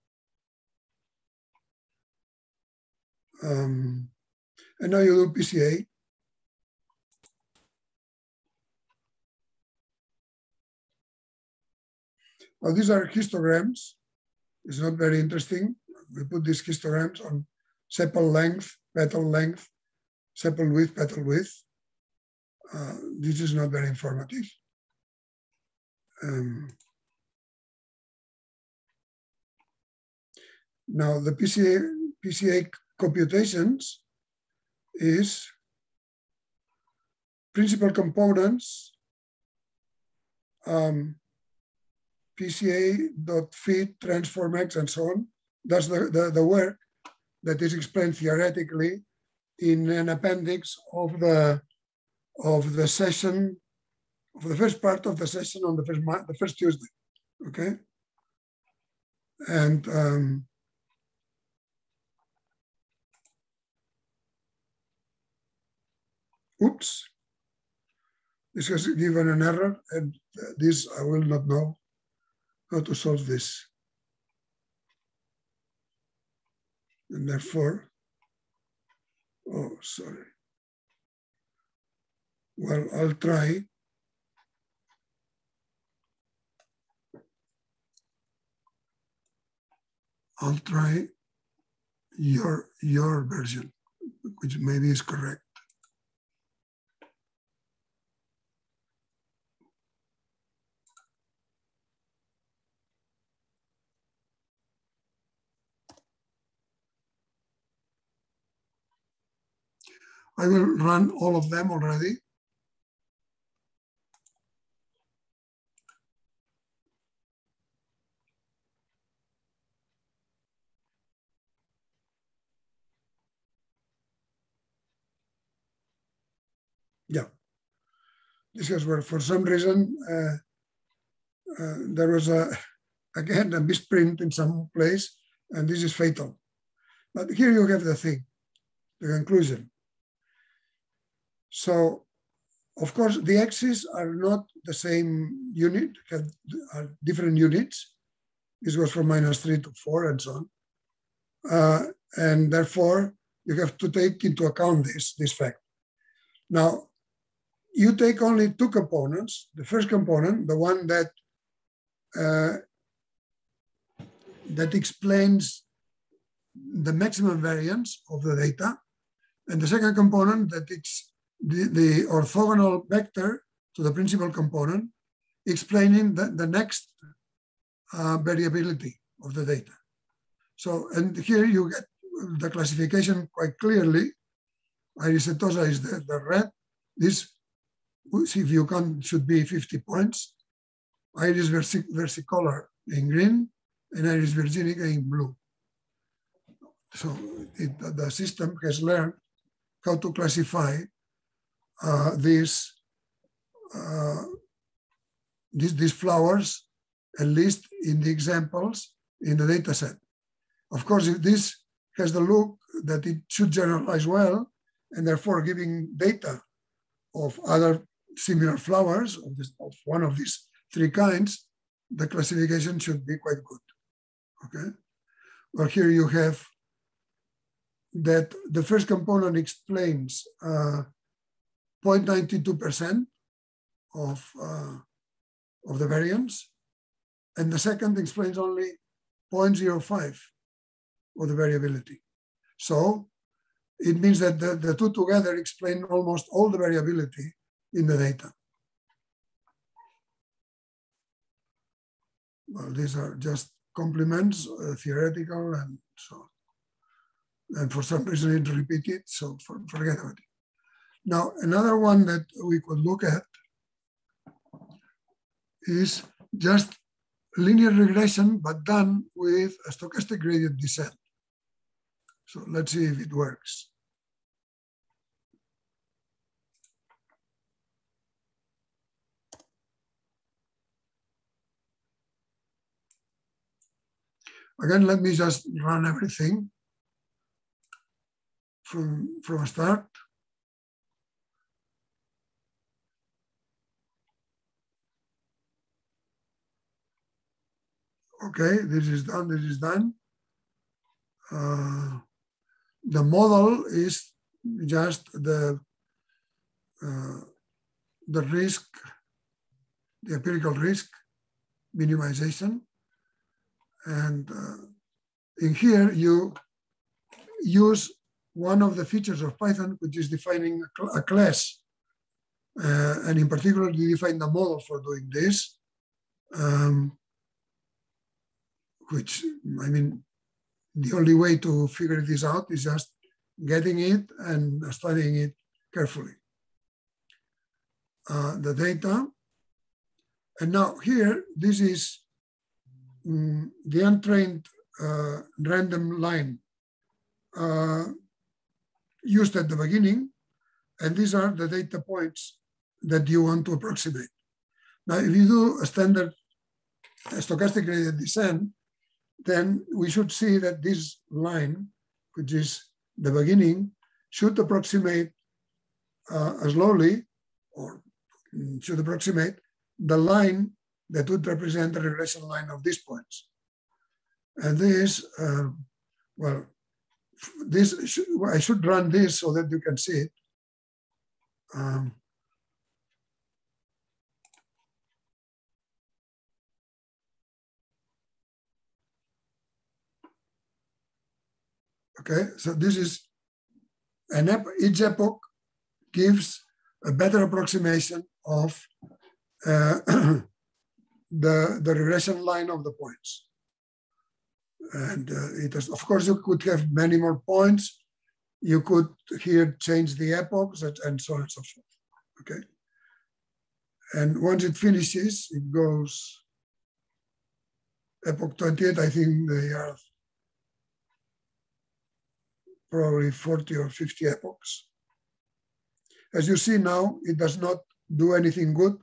Um, and now you do PCA. Well, these are histograms. It's not very interesting. We put these histograms on sepal length, petal length, sepal width, petal width. Uh, this is not very informative. Um, Now the PCA, PCA computations is principal components um, PCA.fit, transformx, and so on. That's the, the, the work that is explained theoretically in an appendix of the of the session of the first part of the session on the first the first Tuesday. Okay, and um, oops, this has given an error and this I will not know how to solve this. And therefore, oh, sorry. Well, I'll try. I'll try your your version, which maybe is correct. I will run all of them already. Yeah. This is where, for some reason, uh, uh, there was a, again, a misprint in some place, and this is fatal. But here you have the thing, the conclusion. So, of course, the axes are not the same unit, have are different units. This goes from minus three to four and so on. Uh, and therefore, you have to take into account this, this fact. Now, you take only two components. The first component, the one that uh, that explains the maximum variance of the data, and the second component that it's the, the orthogonal vector to the principal component, explaining the, the next uh, variability of the data. So, and here you get the classification quite clearly. Iris setosa is the, the red. This if you can, should be 50 points. Iris versicolor in green and Iris virginica in blue. So it, the system has learned how to classify uh, these, uh, these, these flowers, at least in the examples in the data set. Of course, if this has the look that it should generalize well, and therefore giving data of other similar flowers of, this, of one of these three kinds, the classification should be quite good. Okay. Well, here you have that the first component explains 0.92% uh, of, uh, of the variance, and the second explains only 0.05 of the variability. So it means that the, the two together explain almost all the variability in the data. Well, these are just complements, uh, theoretical and so on. And for some reason it repeated, so for, forget about it. Now, another one that we could look at is just linear regression, but done with a stochastic gradient descent. So let's see if it works. Again, let me just run everything from, from start. Okay, this is done, this is done. Uh, the model is just the, uh, the risk, the empirical risk minimization. And uh, in here, you use one of the features of Python, which is defining a class. Uh, and in particular, you define the model for doing this, um, which, I mean, the only way to figure this out is just getting it and studying it carefully. Uh, the data. And now here, this is Mm, the untrained uh, random line uh, used at the beginning, and these are the data points that you want to approximate. Now, if you do a standard stochastic gradient descent, then we should see that this line, which is the beginning, should approximate uh, slowly, or should approximate the line that would represent the regression line of these points. And this, uh, well, this I should run this so that you can see it. Um, okay, so this is an each epoch gives a better approximation of uh, the, the regression line of the points. And uh, it is, of course, you could have many more points, you could here change the epochs and so on and so forth. Okay. And once it finishes, it goes epoch 28, I think they are probably 40 or 50 epochs. As you see now, it does not do anything good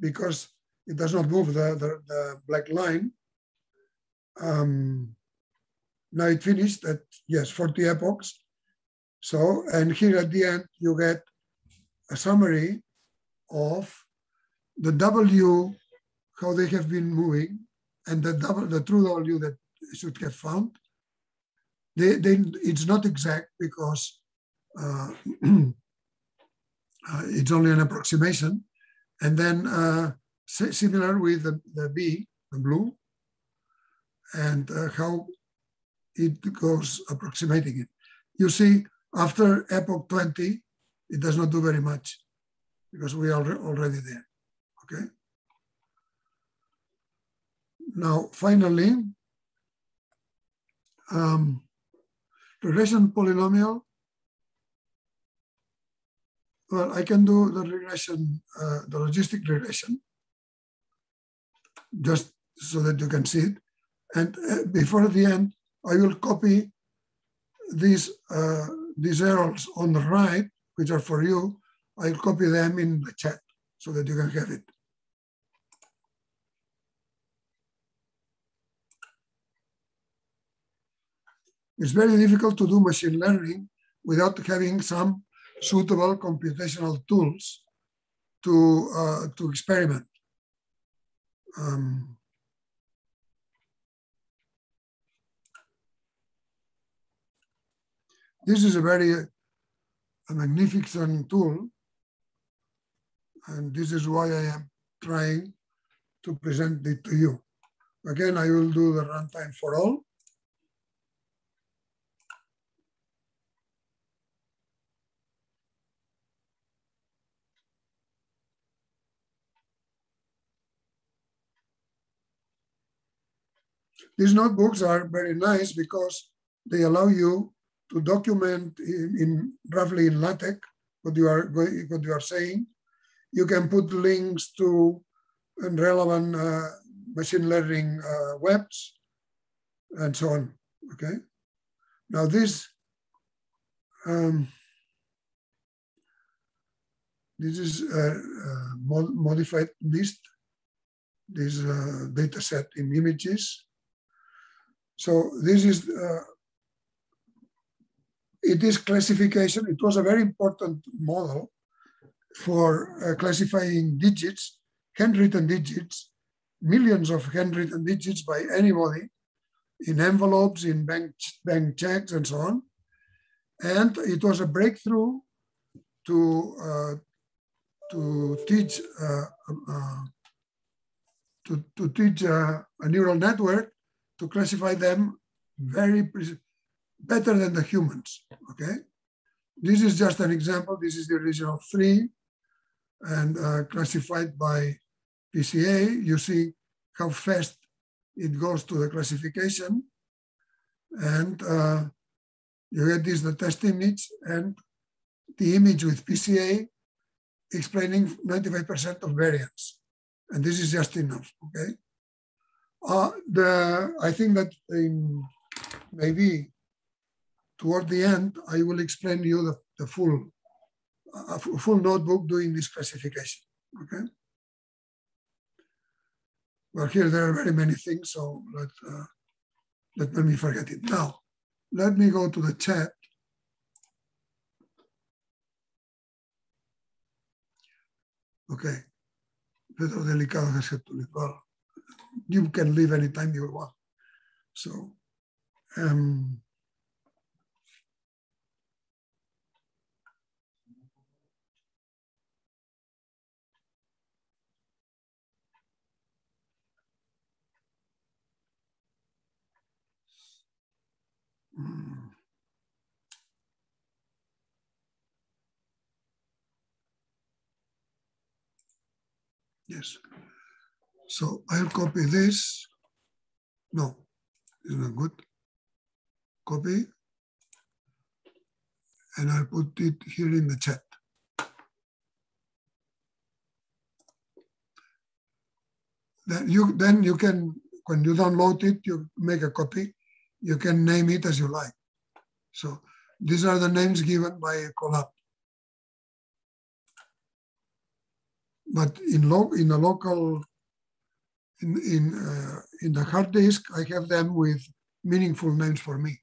because it does not move the, the, the black line. Um, now it finished at, yes, 40 epochs. So, and here at the end, you get a summary of the W, how they have been moving, and the double, the true W that should have found. They, they, it's not exact because uh, uh, it's only an approximation. And then uh, similar with the, the B, the blue, and uh, how it goes approximating it. You see, after epoch 20, it does not do very much because we are already there, okay? Now, finally, um, regression polynomial. Well, I can do the regression, uh, the logistic regression, just so that you can see it. And uh, before the end, I will copy these, uh, these errors on the right, which are for you. I'll copy them in the chat so that you can have it. It's very difficult to do machine learning without having some suitable computational tools to, uh, to experiment. Um, this is a very a magnificent tool, and this is why I am trying to present it to you. Again, I will do the runtime for all. These notebooks are very nice because they allow you to document in, in roughly in LaTeX what you are what you are saying. You can put links to relevant uh, machine learning uh, webs and so on. Okay. Now this um, this is a, a modified list. This uh, data set in images. So this is, uh, it is classification. It was a very important model for uh, classifying digits, handwritten digits, millions of handwritten digits by anybody in envelopes, in bank, bank checks and so on. And it was a breakthrough to, uh, to teach uh, uh, to, to teach uh, a neural network to classify them very better than the humans, okay? This is just an example. This is the original three and uh, classified by PCA. You see how fast it goes to the classification. And uh, you get this, the test image and the image with PCA explaining 95% of variance. And this is just enough, okay? Uh, the, I think that maybe toward the end, I will explain you the, the full, uh, full notebook doing this classification, okay? Well, here there are very many things, so let, uh, let me forget it. Now, let me go to the chat. Okay. Pedro Delicado has said to well, you can leave anytime you want. So, um, Yes. So I'll copy this. No, it's not good. Copy. and I'll put it here in the chat. Then you, then you can, when you download it, you make a copy, you can name it as you like. So these are the names given by Colab. But in, lo in a local, in, in, uh, in the hard disk, I have them with meaningful names for me.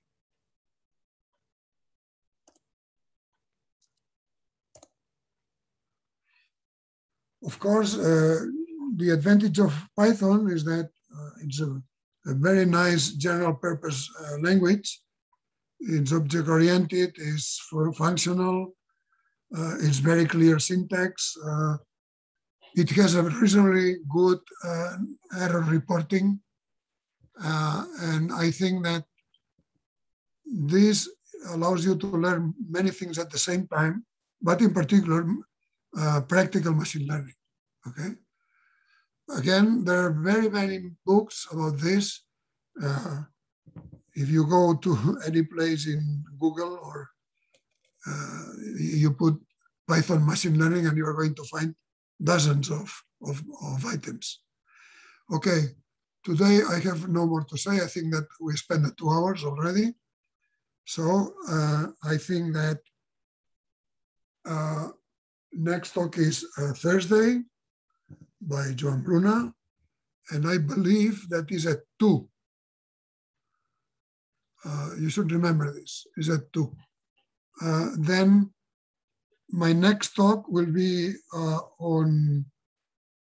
Of course, uh, the advantage of Python is that uh, it's a, a, very nice general purpose uh, language. It's object oriented, it's for functional, uh, it's very clear syntax. Uh, it has a reasonably good uh, error reporting. and I think that this allows you to learn many things at the same time, but in particular, uh, practical machine learning. Okay. Again, there are very many books about this. Uh, if you go to any place in Google or uh, you put Python machine learning and you are going to find dozens of, of, of items. Okay, today I have no more to say. I think that we spent two hours already. So uh, I think that uh, next talk is uh, Thursday by Joan Bruna, and I believe that is at 2. Uh, you should remember this, is at 2. Uh, then my next talk will be uh, on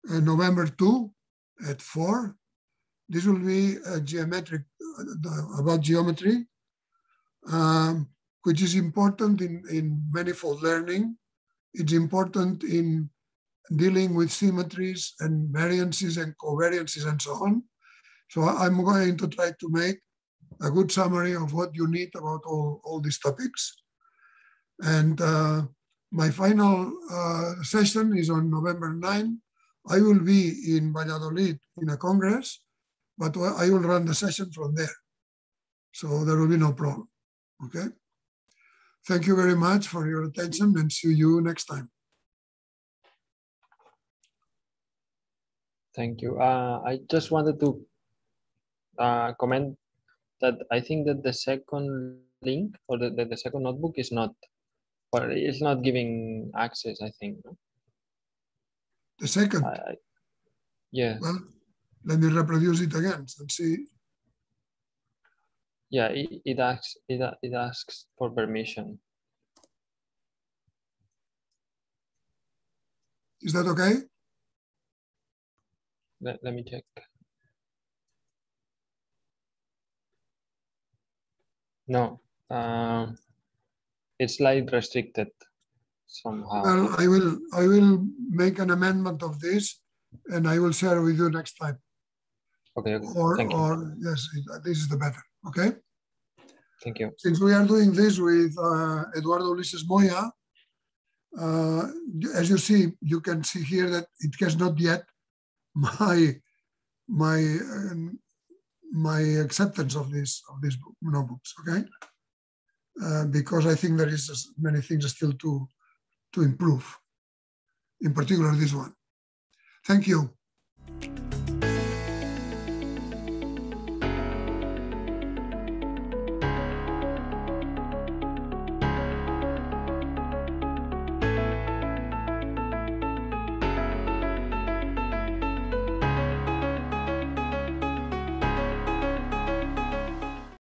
uh, November 2 at 4. This will be a geometric, uh, about geometry, um, which is important in, in manifold learning. It's important in dealing with symmetries and variances and covariances and so on. So I'm going to try to make a good summary of what you need about all, all these topics. And uh, my final uh, session is on November 9. I will be in Valladolid in a congress, but I will run the session from there. So there will be no problem, okay? Thank you very much for your attention and see you next time.
Thank you. Uh, I just wanted to uh, comment that I think that the second link or the, the, the second notebook is not, or it's not giving access, I think.
The second?
I, yeah.
Well, let me reproduce it again and see.
Yeah, it, it asks it, it asks for permission.
Is that okay?
Let, let me check. No, um, it's like restricted somehow.
Well, I will I will make an amendment of this, and I will share with you next time.
Okay. okay.
Or
Thank
or
you.
yes, this is the better. Okay.
Thank you.
Since we are doing this with uh, Eduardo Ulises Moya, uh, as you see, you can see here that it has not yet my my um, my acceptance of this of these notebooks. Okay, uh, because I think there is many things still to to improve. In particular, this one. Thank you.